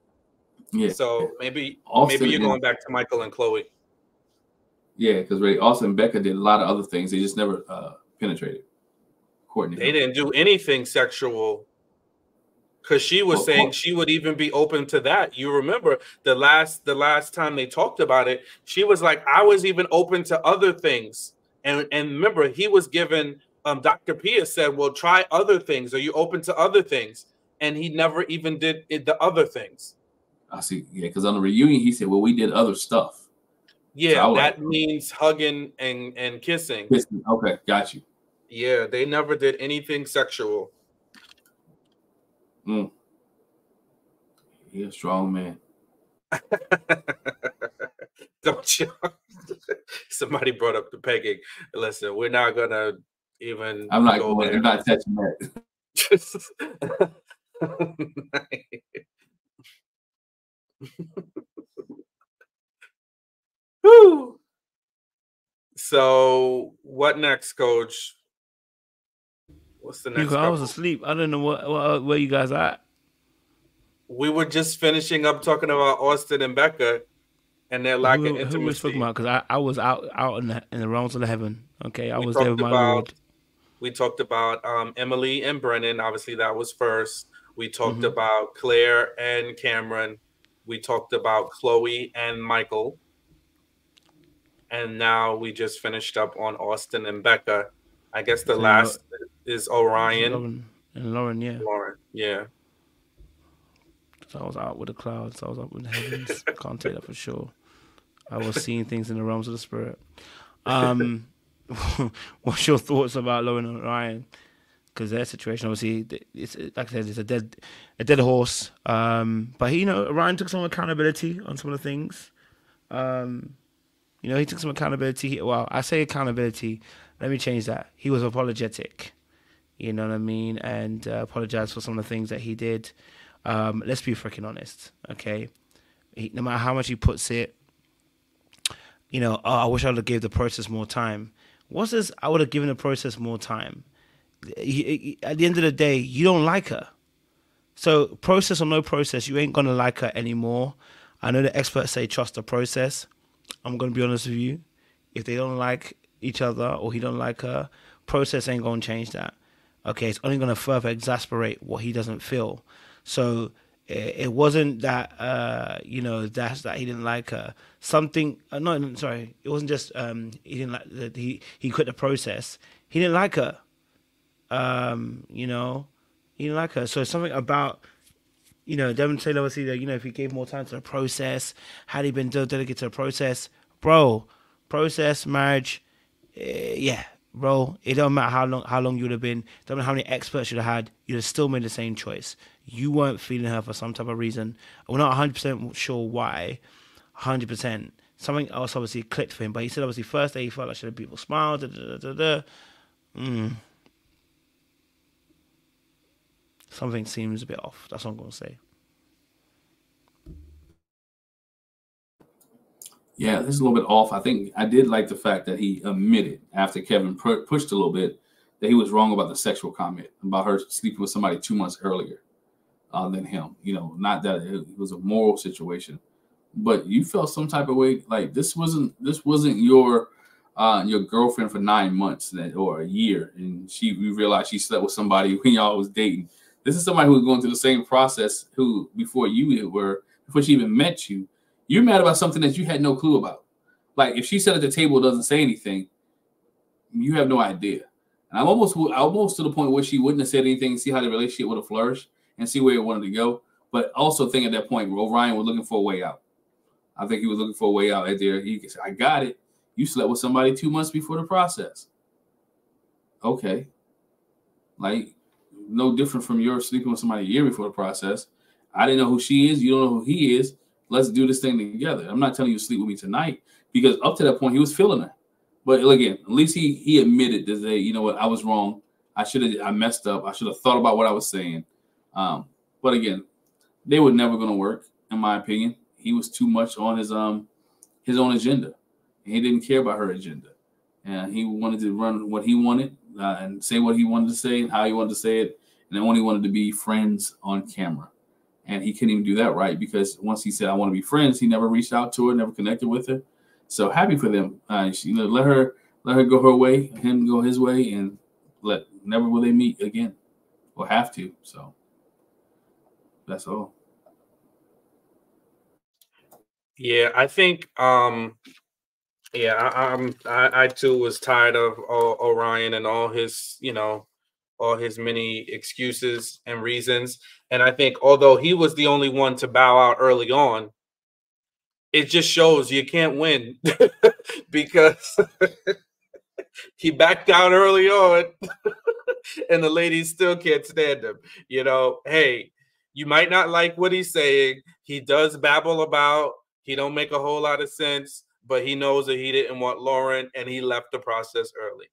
Yeah. So maybe Austin maybe you're going back to Michael and Chloe. Yeah, because Ray Austin and Becca did a lot of other things. They just never uh, penetrated. Courtney. They didn't do anything sexual. Because she was well, saying she would even be open to that. You remember the last the last time they talked about it, she was like, I was even open to other things. And and remember, he was given um, Dr. Pia said, Well, try other things. Are you open to other things? And he never even did it, the other things. I see. Yeah, because on the reunion, he said, "Well, we did other stuff." Yeah, so that like, means hugging and and kissing. Kissing. Okay, got you. Yeah, they never did anything sexual. Mm. He's a strong man. Don't you? Somebody brought up the pegging. Listen, we're not gonna even. I'm not going. I'm not touching that. Woo. So what next, coach? What's the next? Because I was asleep. I don't know what, what uh, where you guys at. We were just finishing up talking about Austin and Becca and their lack who, intimacy. Who was talking about? Because I, I was out out in the in the realms of the heaven. Okay, I we was there with my about, Lord. We talked about um, Emily and Brennan. Obviously, that was first. We talked mm-hmm. about Claire and Cameron we talked about Chloe and Michael. And now we just finished up on Austin and Becca. I guess the last is Orion. Lauren. And Lauren, yeah. Lauren, yeah. So I was out with the clouds. I was up in the heavens. Can't tell that for sure. I was seeing things in the realms of the spirit. Um, what's your thoughts about Lauren and Orion? because their situation obviously it's like I said it's a dead a dead horse. Um, but he, you know, Ryan took some accountability on some of the things. Um, you know, he took some accountability. Well, I say accountability. Let me change that. He was apologetic. You know what I mean, and uh, apologized for some of the things that he did. Um, let's be freaking honest, okay? He, no matter how much he puts it, you know, oh, I wish I would have gave the process more time. What's this? I would have given the process more time at the end of the day, you don't like her. So process or no process, you ain't gonna like her anymore. I know the experts say trust the process. I'm gonna be honest with you. If they don't like each other or he don't like her, process ain't gonna change that. Okay, it's only going to further exasperate what he doesn't feel. So it, it wasn't that uh, you know that's that he didn't like her. Something uh, no, sorry, it wasn't just um, he didn't like that he he quit the process. He didn't like her. Um, you know, he didn't like her. So something about you know Devin Taylor was either you know if he gave more time to the process, had he been dedicated to the process, bro, process marriage, uh, yeah, bro, it don't matter how long how long you would have been, don't matter how many experts you'd have had, you'd have still made the same choice. You weren't feeling her for some type of reason. We're not 100 percent sure why. 100 percent. Something else obviously clicked for him, but he said obviously first day he felt like should people smile. Da, da, da, da, mm. Something seems a bit off. That's what I'm gonna say. Yeah, this is a little bit off. I think I did like the fact that he admitted after Kevin pushed a little bit that he was wrong about the sexual comment about her sleeping with somebody two months earlier uh, than him. You know, not that it was a moral situation, but you felt some type of way like this wasn't this wasn't your uh, your girlfriend for nine months or a year, and she we realized she slept with somebody when y'all was dating. This is somebody who was going through the same process who before you were before she even met you you're mad about something that you had no clue about. Like if she sat at the table doesn't say anything, you have no idea. And I'm almost almost to the point where she wouldn't have said anything, and see how the relationship would have flourished and see where it wanted to go. But also think at that point, Ryan was looking for a way out. I think he was looking for a way out right there. He said, I got it. You slept with somebody two months before the process. Okay. Like no different from your sleeping with somebody a year before the process. I didn't know who she is. You don't know who he is. Let's do this thing together. I'm not telling you to sleep with me tonight because up to that point he was feeling her. But again, at least he he admitted to say, you know what, I was wrong. I should have I messed up. I should have thought about what I was saying. Um, but again, they were never going to work, in my opinion. He was too much on his um his own agenda. He didn't care about her agenda, and he wanted to run what he wanted uh, and say what he wanted to say and how he wanted to say it, and only wanted to be friends on camera and he couldn't even do that right because once he said I want to be friends, he never reached out to her, never connected with her. So happy for them. Uh, she, let her let her go her way, him go his way, and let never will they meet again or have to. So that's all. Yeah, I think um yeah, I, I'm I, I too was tired of o- Orion and all his, you know, all his many excuses and reasons. And I think although he was the only one to bow out early on, it just shows you can't win because he backed down early on and the ladies still can't stand him. You know, hey, you might not like what he's saying. He does babble about, he don't make a whole lot of sense, but he knows that he didn't want Lauren and he left the process early.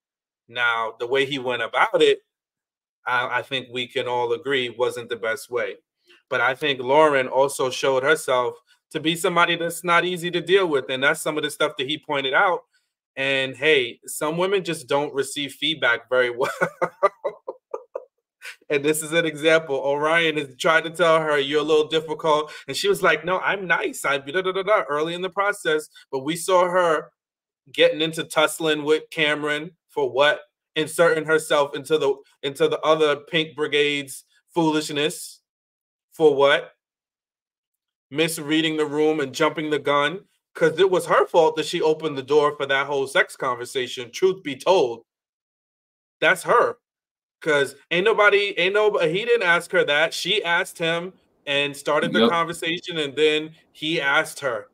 Now, the way he went about it I, I think we can all agree wasn't the best way. But I think Lauren also showed herself to be somebody that's not easy to deal with. And that's some of the stuff that he pointed out. And hey, some women just don't receive feedback very well. and this is an example. Orion is trying to tell her you're a little difficult, and she was like, "No, I'm nice. I'm da, da, da, da, early in the process." But we saw her getting into tussling with Cameron for what inserting herself into the into the other pink brigade's foolishness for what? Misreading the room and jumping the gun? Because it was her fault that she opened the door for that whole sex conversation truth be told. That's her. Because ain't nobody ain't nobody he didn't ask her that. She asked him and started the yep. conversation and then he asked her.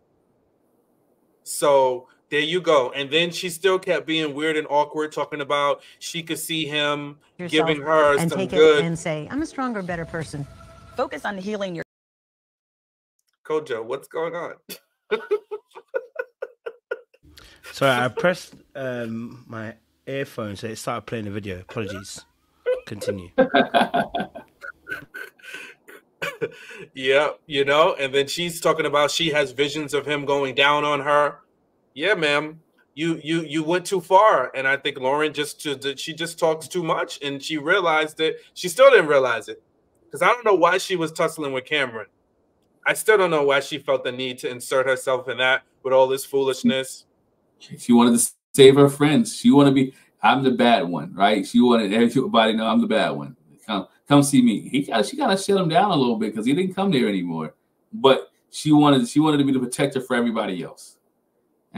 So there you go. And then she still kept being weird and awkward, talking about she could see him Yourself giving her and some take good. It and say, I'm a stronger, better person. Focus on healing your. Kojo, what's going on? so I pressed um, my earphone, so it started playing the video. Apologies. Continue. yeah, you know, and then she's talking about she has visions of him going down on her yeah, ma'am, you you you went too far, and I think Lauren just to, she just talks too much, and she realized it. She still didn't realize it because I don't know why she was tussling with Cameron. I still don't know why she felt the need to insert herself in that with all this foolishness. She wanted to save her friends. She wanted to be I'm the bad one, right? She wanted everybody know I'm the bad one. Come, come see me. He got, she got to shut him down a little bit because he didn't come there anymore. But she wanted, she wanted to be the protector for everybody else.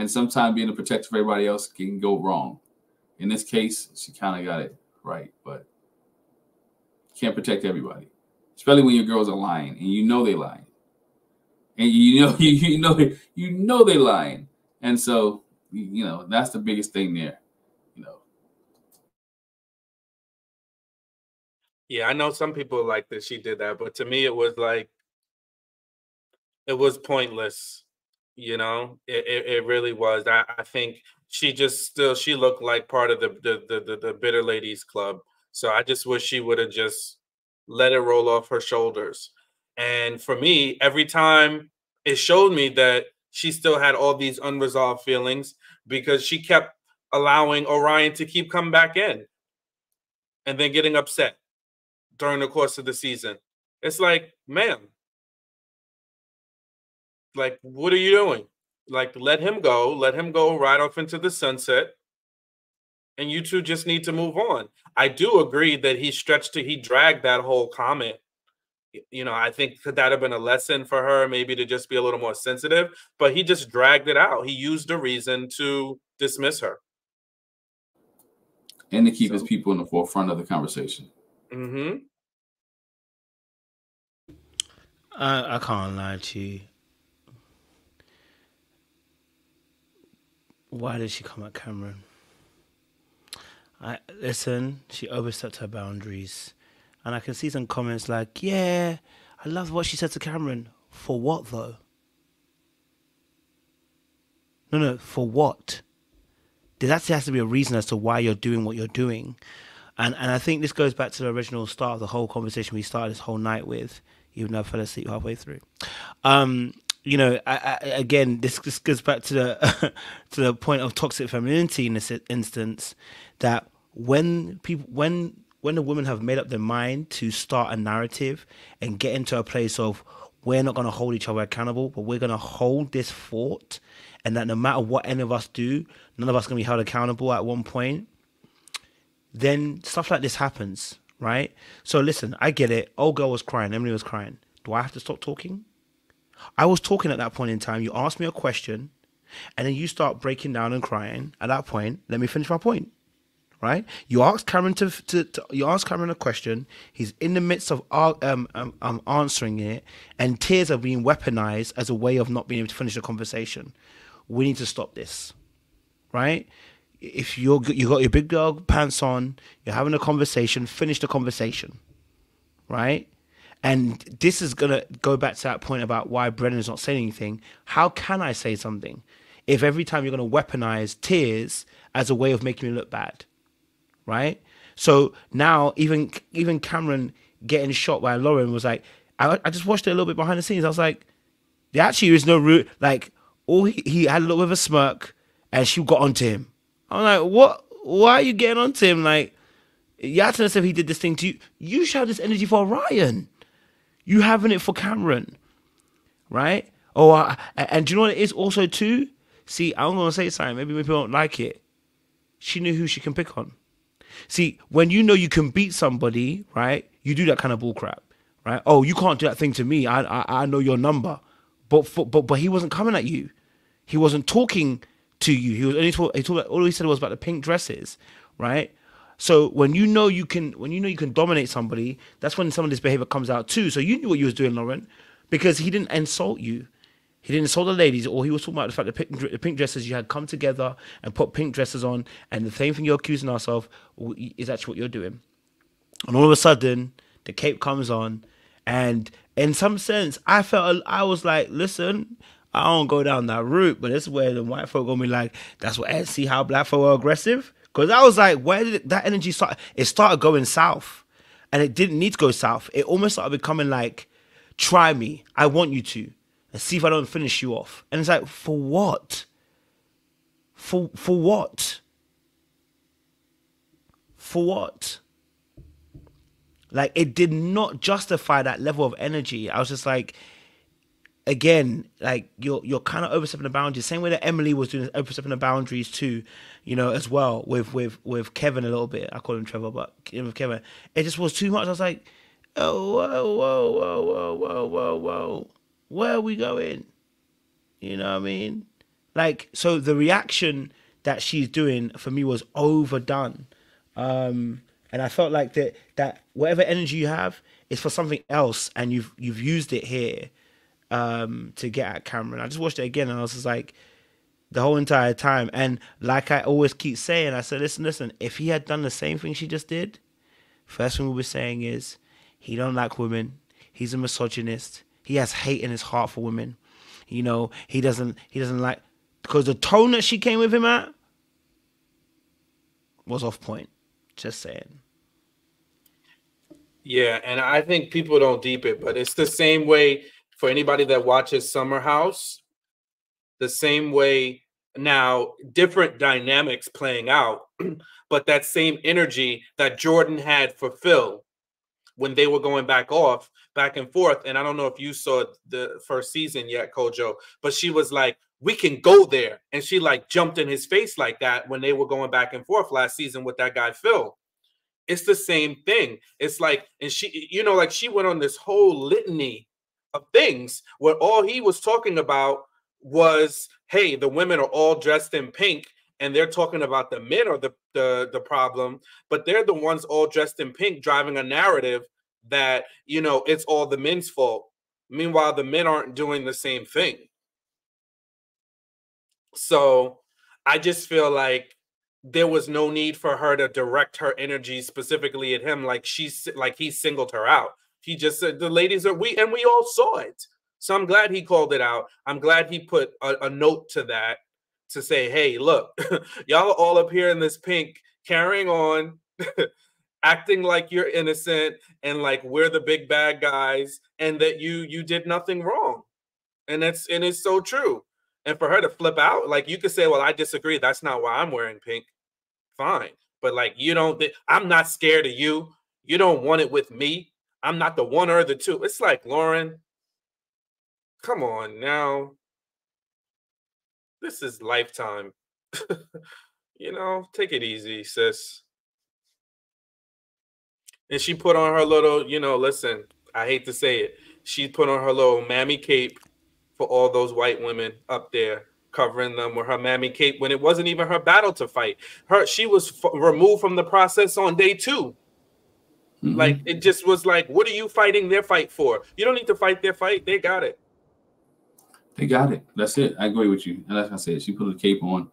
And sometimes being a protector for everybody else can go wrong. In this case, she kind of got it right, but can't protect everybody, especially when your girls are lying and you know they lying, and you know you, you know you know they lying, and so you know that's the biggest thing there, you know. Yeah, I know some people like that she did that, but to me it was like it was pointless. You know, it, it, it really was. I, I think she just still she looked like part of the the the, the, the bitter ladies club. So I just wish she would have just let it roll off her shoulders. And for me, every time it showed me that she still had all these unresolved feelings because she kept allowing Orion to keep coming back in and then getting upset during the course of the season. It's like, ma'am, like, what are you doing? Like, let him go, let him go right off into the sunset. And you two just need to move on. I do agree that he stretched to, he dragged that whole comment. You know, I think could that have been a lesson for her, maybe to just be a little more sensitive, but he just dragged it out. He used a reason to dismiss her. And to keep so. his people in the forefront of the conversation. Mm-hmm. I, I can't lie to you. Why did she come at Cameron? I listen. She overstepped her boundaries, and I can see some comments like, "Yeah, I love what she said to Cameron. For what though? No, no, for what? There actually has to be a reason as to why you're doing what you're doing, and and I think this goes back to the original start of the whole conversation we started this whole night with, even though I fell asleep halfway through. Um, you know, I, I, again, this, this goes back to the to the point of toxic femininity in this instance. That when people, when when the women have made up their mind to start a narrative and get into a place of we're not going to hold each other accountable, but we're going to hold this fort, and that no matter what any of us do, none of us going to be held accountable at one point. Then stuff like this happens, right? So listen, I get it. Old girl was crying. Emily was crying. Do I have to stop talking? I was talking at that point in time. You asked me a question, and then you start breaking down and crying. At that point, let me finish my point. Right? You ask Cameron to, to, to you ask Cameron a question. He's in the midst of um, um, um, answering it, and tears are being weaponized as a way of not being able to finish the conversation. We need to stop this. Right? If you're you got your big dog pants on, you're having a conversation. Finish the conversation. Right? And this is going to go back to that point about why Brennan's not saying anything. How can I say something if every time you're going to weaponize tears as a way of making me look bad? Right? So now even even Cameron getting shot by Lauren was like, I, I just watched it a little bit behind the scenes. I was like, there actually is no root. Like, all he, he had a little bit of a smirk and she got onto him. I'm like, what? Why are you getting onto him? Like, you acting as if he did this thing to you. You have this energy for Orion. You having it for Cameron, right? Oh, and do you know what it is also too? See, I'm gonna say something. Maybe people don't like it. She knew who she can pick on. See, when you know you can beat somebody, right? You do that kind of bullcrap, right? Oh, you can't do that thing to me. I I, I know your number, but for, but but he wasn't coming at you. He wasn't talking to you. He was only talk, he talked. All he said was about the pink dresses, right? So when you know you can, when you know you can dominate somebody, that's when some of this behavior comes out too. So you knew what you was doing, Lauren, because he didn't insult you. He didn't insult the ladies, or he was talking about the fact that pink, the pink dresses you had come together and put pink dresses on, and the same thing you're accusing us of is actually what you're doing. And all of a sudden, the cape comes on, and in some sense, I felt I was like, listen, I don't go down that route, but this is where the white folk gonna be like, that's what see how black folk are aggressive. Because I was like, where did that energy start? It started going south. And it didn't need to go south. It almost started becoming like, try me. I want you to. And see if I don't finish you off. And it's like, for what? For for what? For what? Like it did not justify that level of energy. I was just like, again, like you're you're kind of overstepping the boundaries. Same way that Emily was doing overstepping the boundaries too, you know, as well with with with Kevin a little bit. I call him Trevor, but with Kevin, it just was too much. I was like, oh whoa whoa whoa whoa whoa whoa whoa, where are we going? You know what I mean? Like so, the reaction that she's doing for me was overdone, um, and I felt like that that whatever energy you have is for something else, and you've you've used it here um, to get at Cameron. I just watched it again and I was just like, the whole entire time. And like I always keep saying, I said, listen, listen, if he had done the same thing she just did, first thing we were saying is he don't like women. He's a misogynist. He has hate in his heart for women. You know, he doesn't he doesn't like because the tone that she came with him at was off point. Just saying. Yeah, and I think people don't deep it, but it's the same way for anybody that watches Summer House, the same way now, different dynamics playing out, but that same energy that Jordan had for Phil when they were going back off, back and forth. And I don't know if you saw the first season yet, Kojo, but she was like, we can go there. And she like jumped in his face like that when they were going back and forth last season with that guy, Phil. It's the same thing. It's like, and she, you know, like she went on this whole litany of things where all he was talking about was hey the women are all dressed in pink and they're talking about the men are the, the the problem but they're the ones all dressed in pink driving a narrative that you know it's all the men's fault. Meanwhile the men aren't doing the same thing. So i just feel like there was no need for her to direct her energy specifically at him like she's like he singled her out he just said the ladies are we, and we all saw it. So I'm glad he called it out. I'm glad he put a, a note to that to say, hey, look, y'all all up here in this pink, carrying on, acting like you're innocent and like we're the big bad guys, and that you you did nothing wrong. And that's and it's so true. And for her to flip out, like you could say, well, I disagree. That's not why I'm wearing pink. Fine. But like you don't I'm not scared of you. You don't want it with me. I'm not the one or the two. It's like, Lauren, come on now. This is lifetime. you know, take it easy, sis. And she put on her little, you know, listen, I hate to say it. She put on her little mammy cape for all those white women up there, covering them with her mammy cape when it wasn't even her battle to fight. Her, she was f- removed from the process on day two. Mm-hmm. Like it just was like, what are you fighting their fight for? You don't need to fight their fight. They got it. They got it. That's it. I agree with you. And like I said, she put a cape on.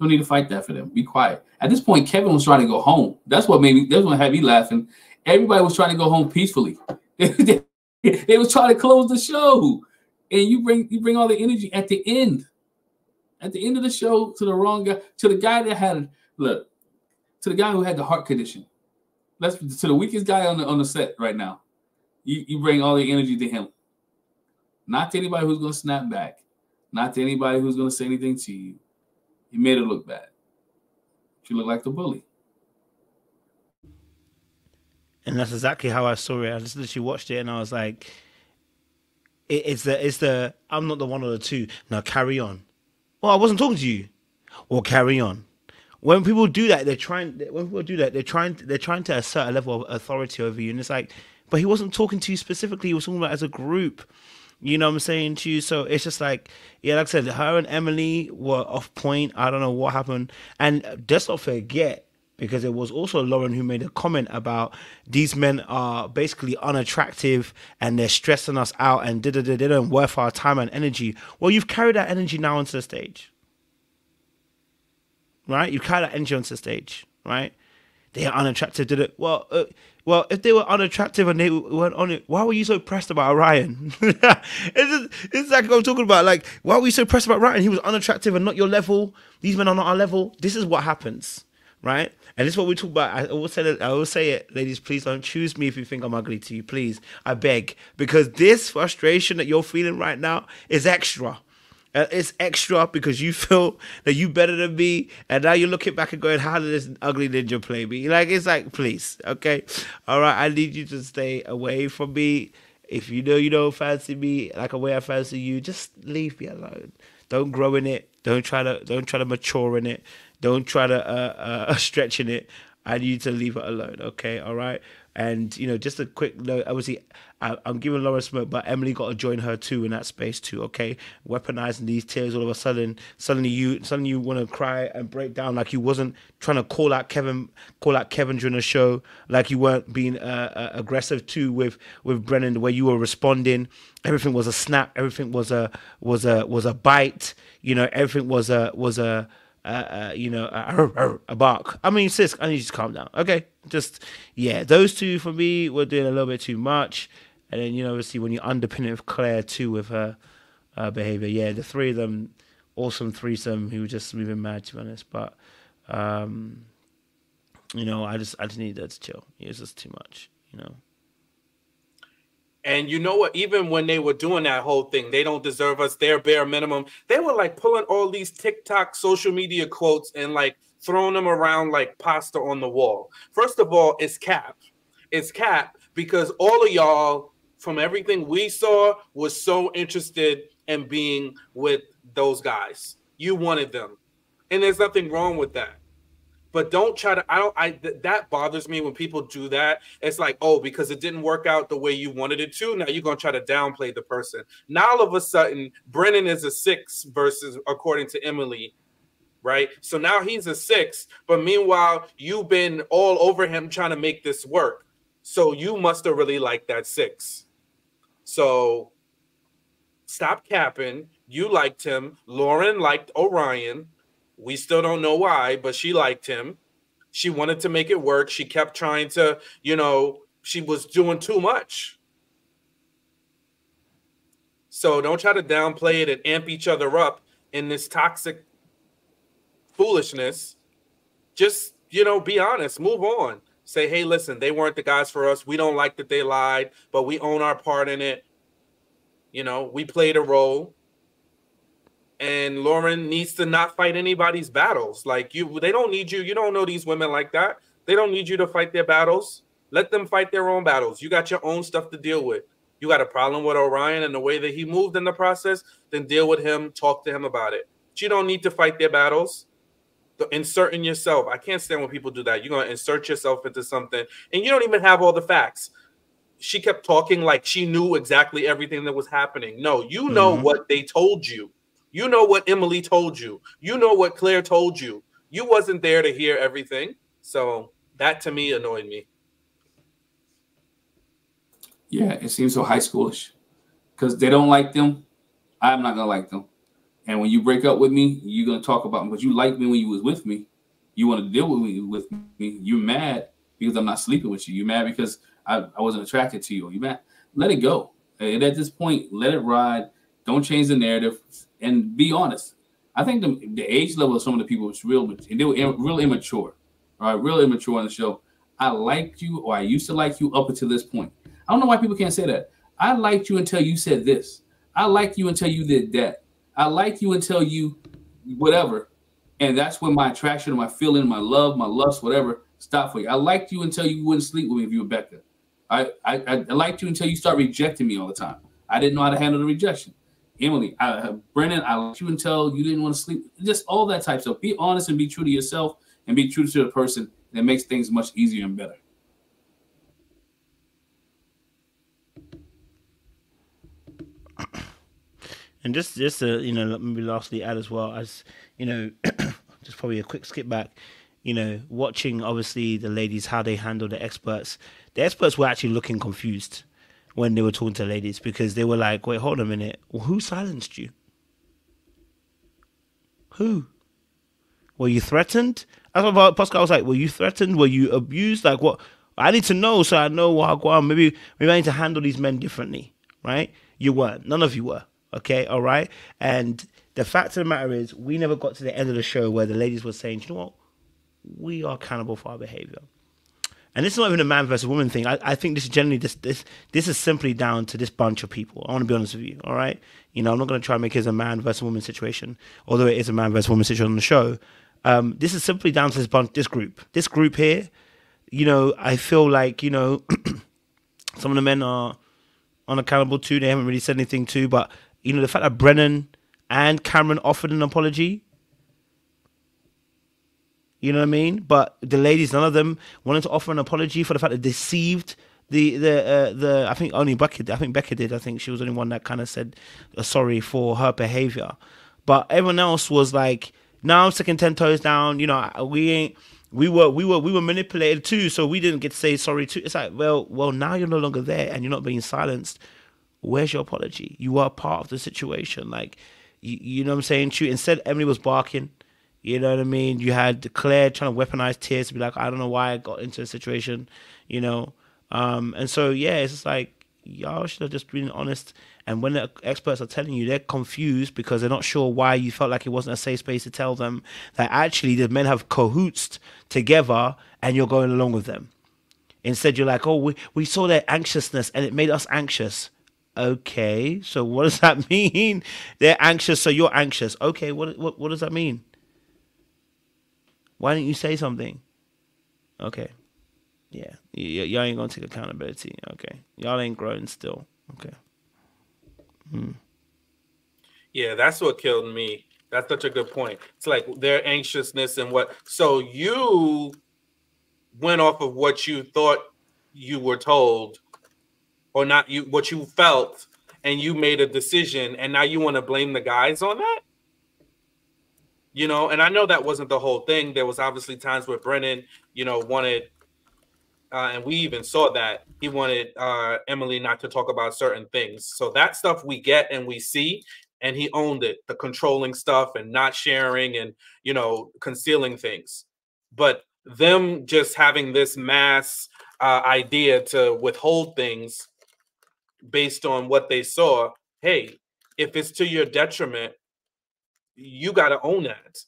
Don't need to fight that for them. Be quiet. At this point, Kevin was trying to go home. That's what made me. That's what had me laughing. Everybody was trying to go home peacefully. they was trying to close the show, and you bring you bring all the energy at the end. At the end of the show, to the wrong guy, to the guy that had look, to the guy who had the heart condition let's to the weakest guy on the on the set right now. You you bring all the energy to him. Not to anybody who's gonna snap back. Not to anybody who's gonna say anything to you. You made it look bad. You look like the bully. And that's exactly how I saw it. I just literally watched it and I was like, it, it's the it's the I'm not the one or the two. Now carry on. Well, I wasn't talking to you. Well, carry on when people do that, they're trying. When people do that, they're trying. They're trying to assert a level of authority over you, and it's like, but he wasn't talking to you specifically. He was talking about as a group. You know what I'm saying to you? So it's just like, yeah, like I said, her and Emily were off point. I don't know what happened, and just not forget because it was also Lauren who made a comment about these men are basically unattractive and they're stressing us out and did they don't worth our time and energy. Well, you've carried that energy now onto the stage right? You that energy onto the stage, right? They are unattractive. Did it well? Uh, well, if they were unattractive and they weren't on it, why were you so pressed about Orion? it's, it's like I'm talking about. Like, why were you so pressed about Orion? He was unattractive and not your level. These men are not our level. This is what happens, right? And this is what we talk about. I always say. I always say it, ladies. Please don't choose me if you think I'm ugly to you. Please, I beg, because this frustration that you're feeling right now is extra. Uh, it's extra because you feel that you better than me, and now you're looking back and going, "How did this ugly ninja play me?" Like it's like, please, okay, all right. I need you to stay away from me. If you know you don't fancy me like a way I fancy you, just leave me alone. Don't grow in it. Don't try to don't try to mature in it. Don't try to uh, uh, stretch in it. I need you to leave it alone. Okay, all right. And you know, just a quick note. Obviously, I, am giving Laura smoke, but Emily got to join her too in that space too. Okay, weaponizing these tears all of a sudden. Suddenly you, suddenly you want to cry and break down like you wasn't trying to call out Kevin, call out Kevin during the show, like you weren't being uh, uh, aggressive too with with Brennan, the way you were responding. Everything was a snap. Everything was a was a was a bite. You know, everything was a was a uh, uh, you know, a, a, bark. I mean, sis, I need you to calm down. Okay, just yeah, those two for me were doing a little bit too much, and then you know, obviously when you underpin it with Clare too with her uh, behavior, yeah, the three of them, awesome threesome who were just moving mad to be honest, but um, you know, I just I just needed to chill. It was just too much, you know. And you know what? Even when they were doing that whole thing, they don't deserve us. Their bare minimum. They were like pulling all these TikTok social media quotes and like throwing them around like pasta on the wall. First of all, it's cap. It's cap because all of y'all, from everything we saw, was so interested in being with those guys. You wanted them. And there's nothing wrong with that but don't try to i don't i th- that bothers me when people do that. It's like oh because it didn't work out the way you wanted it to now you're going to try to downplay the person. Now all of a sudden brennan is a six versus according to emily right? So now he's a six but meanwhile you've been all over him trying to make this work. So you must have really liked that six. So stop capping. You liked him. Lauren liked orion we still don't know why, but she liked him. She wanted to make it work. She kept trying to, you know, she was doing too much. So don't try to downplay it and amp each other up in this toxic foolishness. Just, you know, be honest, move on. Say, hey, listen, they weren't the guys for us. We don't like that they lied, but we own our part in it. You know, we played a role and Lauren needs to not fight anybody's battles. Like you, they don't need you. You don't know these women like that. They don't need you to fight their battles. Let them fight their own battles. You got your own stuff to deal with. You got a problem with Orion and the way that he moved in the process, then deal with him, talk to him about it. But you don't need to fight their battles. Insert in yourself. I can't stand when people do that. You're gonna insert yourself into something and you don't even have all the facts. She kept talking like she knew exactly everything that was happening. No, you know mm-hmm. what they told you you know what Emily told you. You know what Clare told you. You wasn't there to hear everything. So that to me annoyed me. Yeah, it seems so high schoolish because they don't like them. I'm not gonna like them. And when you break up with me, you're gonna talk about me. But you like me when you was with me. You want to deal with me with me. You're mad because I'm not sleeping with you. You're mad because I, I wasn't attracted to you. You mad? Let it go. And at this point, let it ride. Don't change the narrative and be honest. I think the, the age level of some of the people was real, they were real immature, right, real immature on the show. I liked you, or I used to like you up until this point. I don't know why people can't say that. I liked you until you said this. I liked you until you did that. I liked you until you whatever. And that's when my attraction, my feeling, my love, my lust, whatever, stopped for you. I liked you until you wouldn't sleep with me if you were Becca. I, I, I liked you until you start rejecting me all the time. I didn't know how to handle the rejection. Emily, I, uh, Brennan, I let you until you didn't want to sleep. Just all that type stuff. Be honest and be true to yourself and be true to the person. That makes things much easier and better. And just, just to, you know, maybe lastly add as well as, you know, just probably a quick skip back, you know, watching obviously the ladies how they handle the experts. The experts were actually looking confused when they were talking to ladies because they were like, wait, hold a minute. Well, who silenced you? Who? Were you threatened? That's what Pastor Cal was like. Were you threatened? Were you abused? Like what? I need to know so I know what I go on. Maybe maybe I need to handle these men differently, right? You weren't. None of you were. Okay, all right. And the fact of the matter is, we never got to the end of the show where the ladies were saying, you know what? We are accountable for our behavior and this is not even a man versus woman thing. I, I think this is generally this this this is simply down to this bunch of people. I want to be honest with you. All right, you know, I'm not going to try and make it a man versus woman situation, although it is a man versus woman situation on the show. Um, this is simply down to this bunch, this group, this group here. You know, I feel like you know, some of the men are unaccountable to. They haven't really said anything to, but you know the fact that Brennan and Cameron offered an apology. You know what I mean? But the ladies, none of them wanted to offer an apology for the fact that deceived the the uh, the. I think only Becca. I think Becca did. I think she was the only one that kind of said uh, sorry for her behavior. But everyone else was like, "Now I'm sticking ten toes down." You know, we ain't. We were we were we were manipulated too, so we didn't get to say sorry too. It's like, well, well, now you're no longer there and you're not being silenced. Where's your apology? You are part of the situation. Like, you, you know what I'm saying? Shoot. Instead, Emily was barking. You know what I mean? You had Clare trying to weaponize tears to be like, I don't know why I got into a situation, you know. Um, and so yeah, it's just like y'all should have just been honest. And when the experts are telling you, they're confused because they're not sure why you felt like it wasn't a safe space to tell them that actually the men have cahoots together and you're going along with them. Instead, you're like, oh, we, we saw their anxiousness and it made us anxious. Okay, so what does that mean? They're anxious, so you're anxious. Okay, what what what does that mean? Why didn't you say something? Okay. Yeah. Y- y'all ain't gonna take accountability. Okay. Y'all ain't growing still. Okay. Hmm. Yeah, that's what killed me. That's such a good point. It's like their anxiousness and what. So you went off of what you thought you were told, or not you what you felt, and you made a decision, and now you want to blame the guys on that you know, and I know that wasn't the whole thing. There was obviously times where Brennan, you know, wanted, uh, and we even saw that he wanted uh, Emily not to talk about certain things. So that stuff we get and we see, and he owned it, the controlling stuff and not sharing and you know concealing things. But them just having this mass uh, idea to withhold things based on what they saw. Hey, if it's to your detriment, you got to own that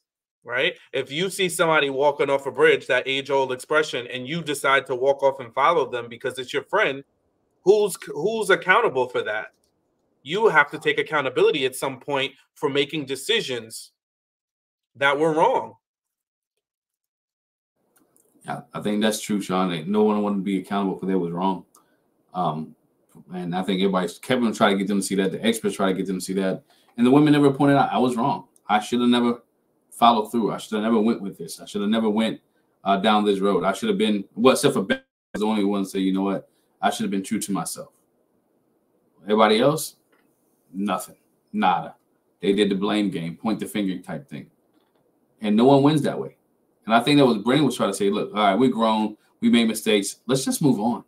right? If you see somebody walking off a bridge that age old expression and you decide to walk off and follow them because it's your friend who's who's accountable for that? You have to take accountability at some point for making decisions that were wrong. Yeah i think that's true sean no one wanted to be accountable for that was wrong. Um and i think everybody's kevin tried to get them to see that the experts tried to get them to see that and the women never pointed out i was wrong I should have never followed through. I should have never went with this. I should have never went uh, down this road. I should have been, well, except for Ben, the only one say, you know what, I should have been true to myself. Everybody else, nothing, nada. They did the blame game, point the finger type thing, and no one wins that way. And I think that was Brennan was trying to say, look, all right, we're grown, we made mistakes. Let's just move on.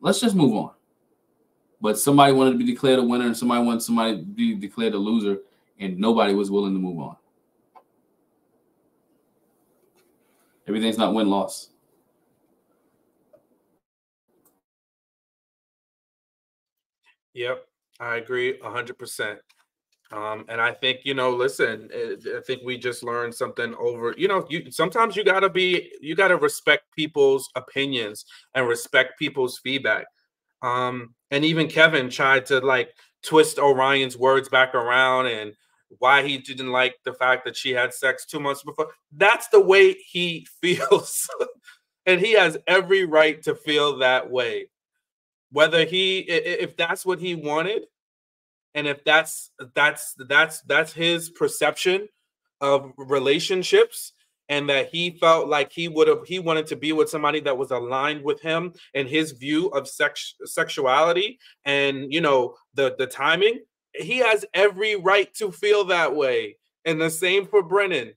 Let's just move on. But somebody wanted to be declared a winner, and somebody wanted somebody to be declared a loser and nobody was willing to move on. Everything's not win loss. Yep, I agree 100%. Um, and I think, you know, listen, eh, I think we just learned something over, you know, you sometimes you got to be, you got to respect people's opinions and respect people's feedback. Um, and even Kevin tried to like twist Orion's words back around and why he didn't like the fact that she had sex two months before. That's the way he feels. and he has every right to feel that way. Whether he if that's what he wanted, and if that's that's that's that's his perception of relationships and that he felt like he would have he wanted to be with somebody that was aligned with him and his view of sex sexuality and you know the the timing he has every right to feel that way. And the same for Brennan.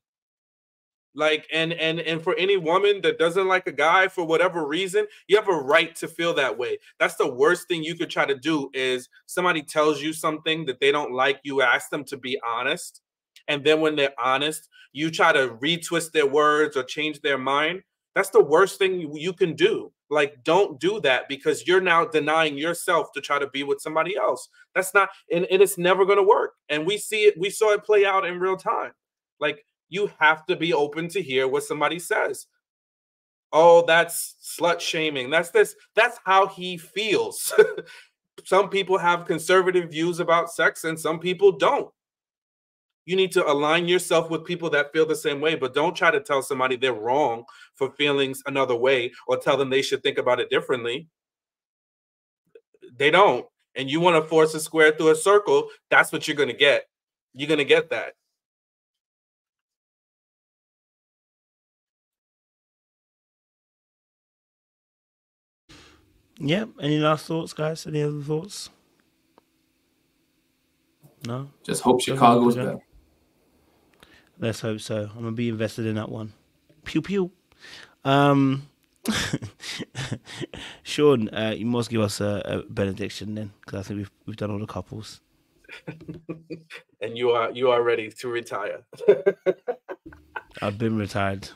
Like and and and for any woman that doesn't like a guy for whatever reason, you have a right to feel that way. That's the worst thing you could try to do is somebody tells you something that they don't like, you ask them to be honest. And then when they're honest, you try to retwist their words or change their mind. That's the worst thing you can do. Like, don't do that because you're now denying yourself to try to be with somebody else. That's not, and, and it's never going to work. And we see it, we saw it play out in real time. Like, you have to be open to hear what somebody says. Oh, that's slut shaming. That's this, that's how he feels. some people have conservative views about sex and some people don't you need to align yourself with people that feel the same way, but don't try to tell somebody they're wrong for feelings another way or tell them they should think about it differently. They don't. and you want to force a square through a circle, that's what you're going to get. You're going to get that. Yep. Any last thoughts, guys? Any other thoughts? No. Just hope Chicago's better. Let's hope so. I'm gonna be invested in that one. Pew pew. Um, Sean, uh, you must give us a, a benediction then, because I think we've we've done all the couples. and you are you are ready to retire. I've been retired.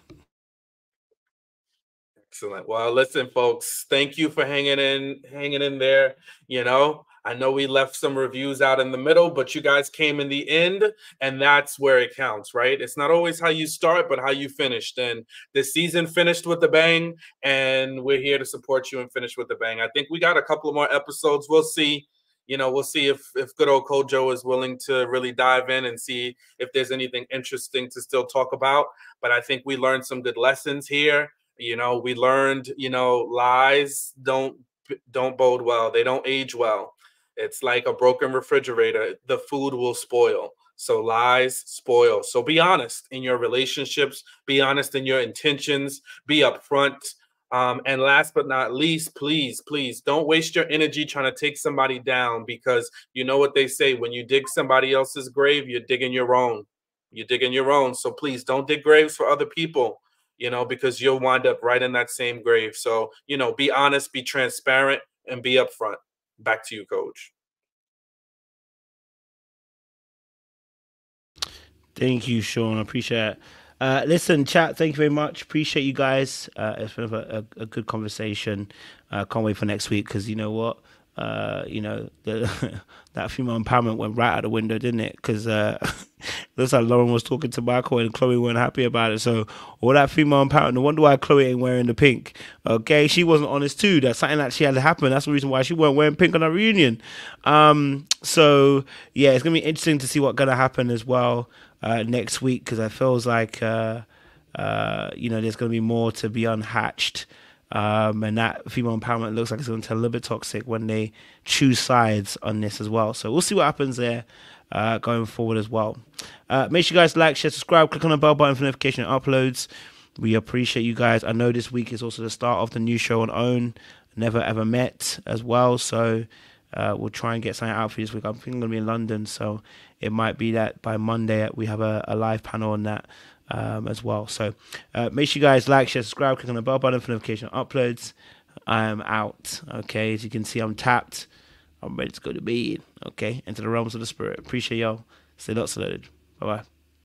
Excellent. Well, listen, folks, thank you for hanging in, hanging in there. You know, I know we left some reviews out in the middle, but you guys came in the end, and that's where it counts, right? It's not always how you start, but how you finished. And the season finished with a bang, and we're here to support you and finish with a bang. I think we got a couple more episodes. We'll see. You know, we'll see if if good old Kojo is willing to really dive in and see if there's anything interesting to still talk about. But I think we learned some good lessons here. You know, we learned, you know, lies don't don't bode well. They don't age well it's like a broken refrigerator. The food will spoil. So lies spoil. So be honest in your relationships. Be honest in your intentions. Be upfront. Um, and last but not least, please, please don't waste your energy trying to take somebody down because you know what they say when you dig somebody else's grave, you're digging your own. You're digging your own. So please don't dig graves for other people, you know, because you'll wind up right in that same grave. So, you know, be honest, be transparent, and be upfront. Back to you, coach. Thank you, Sean. I appreciate it. Uh, listen, chat. Thank you very much. Appreciate you guys. Uh, it's been a, a, a good conversation. Uh, can't wait for next week because you know what? Uh, you know the, that female empowerment went right out the window, didn't it? Because uh, looks like Lauren was talking to Michael and Chloe weren't happy about it. So all that female empowerment. No wonder why Chloe ain't wearing the pink. Okay, she wasn't honest too. That's something that she had to happen. That's the reason why she weren't wearing pink on our reunion. Um, so yeah, it's gonna be interesting to see what's gonna happen as well uh, next week because it feels like uh, uh, you know there's going to be more to be unhatched. Um, and that female empowerment looks like it's going to turn a little bit toxic when they choose sides on this as well. So we'll see what happens there uh, going forward as well. Uh, make sure you guys like, share, subscribe, click on the bell button for notification uploads. We appreciate you guys. I know this week is also the start of the new show on Own, Never Ever Met as well. So uh, we'll try and get something out for you this week. I think I'm going to be in London, so it might be that by Monday we have a, a live panel on that um, as well. So uh, make sure you guys like, share, subscribe, click on the bell button for notification uploads. I am out. Okay, as you can see, I'm tapped. I'm ready to go to bed. Okay, into the realms of the spirit. Appreciate y'all. Stay lots loaded. Bye bye.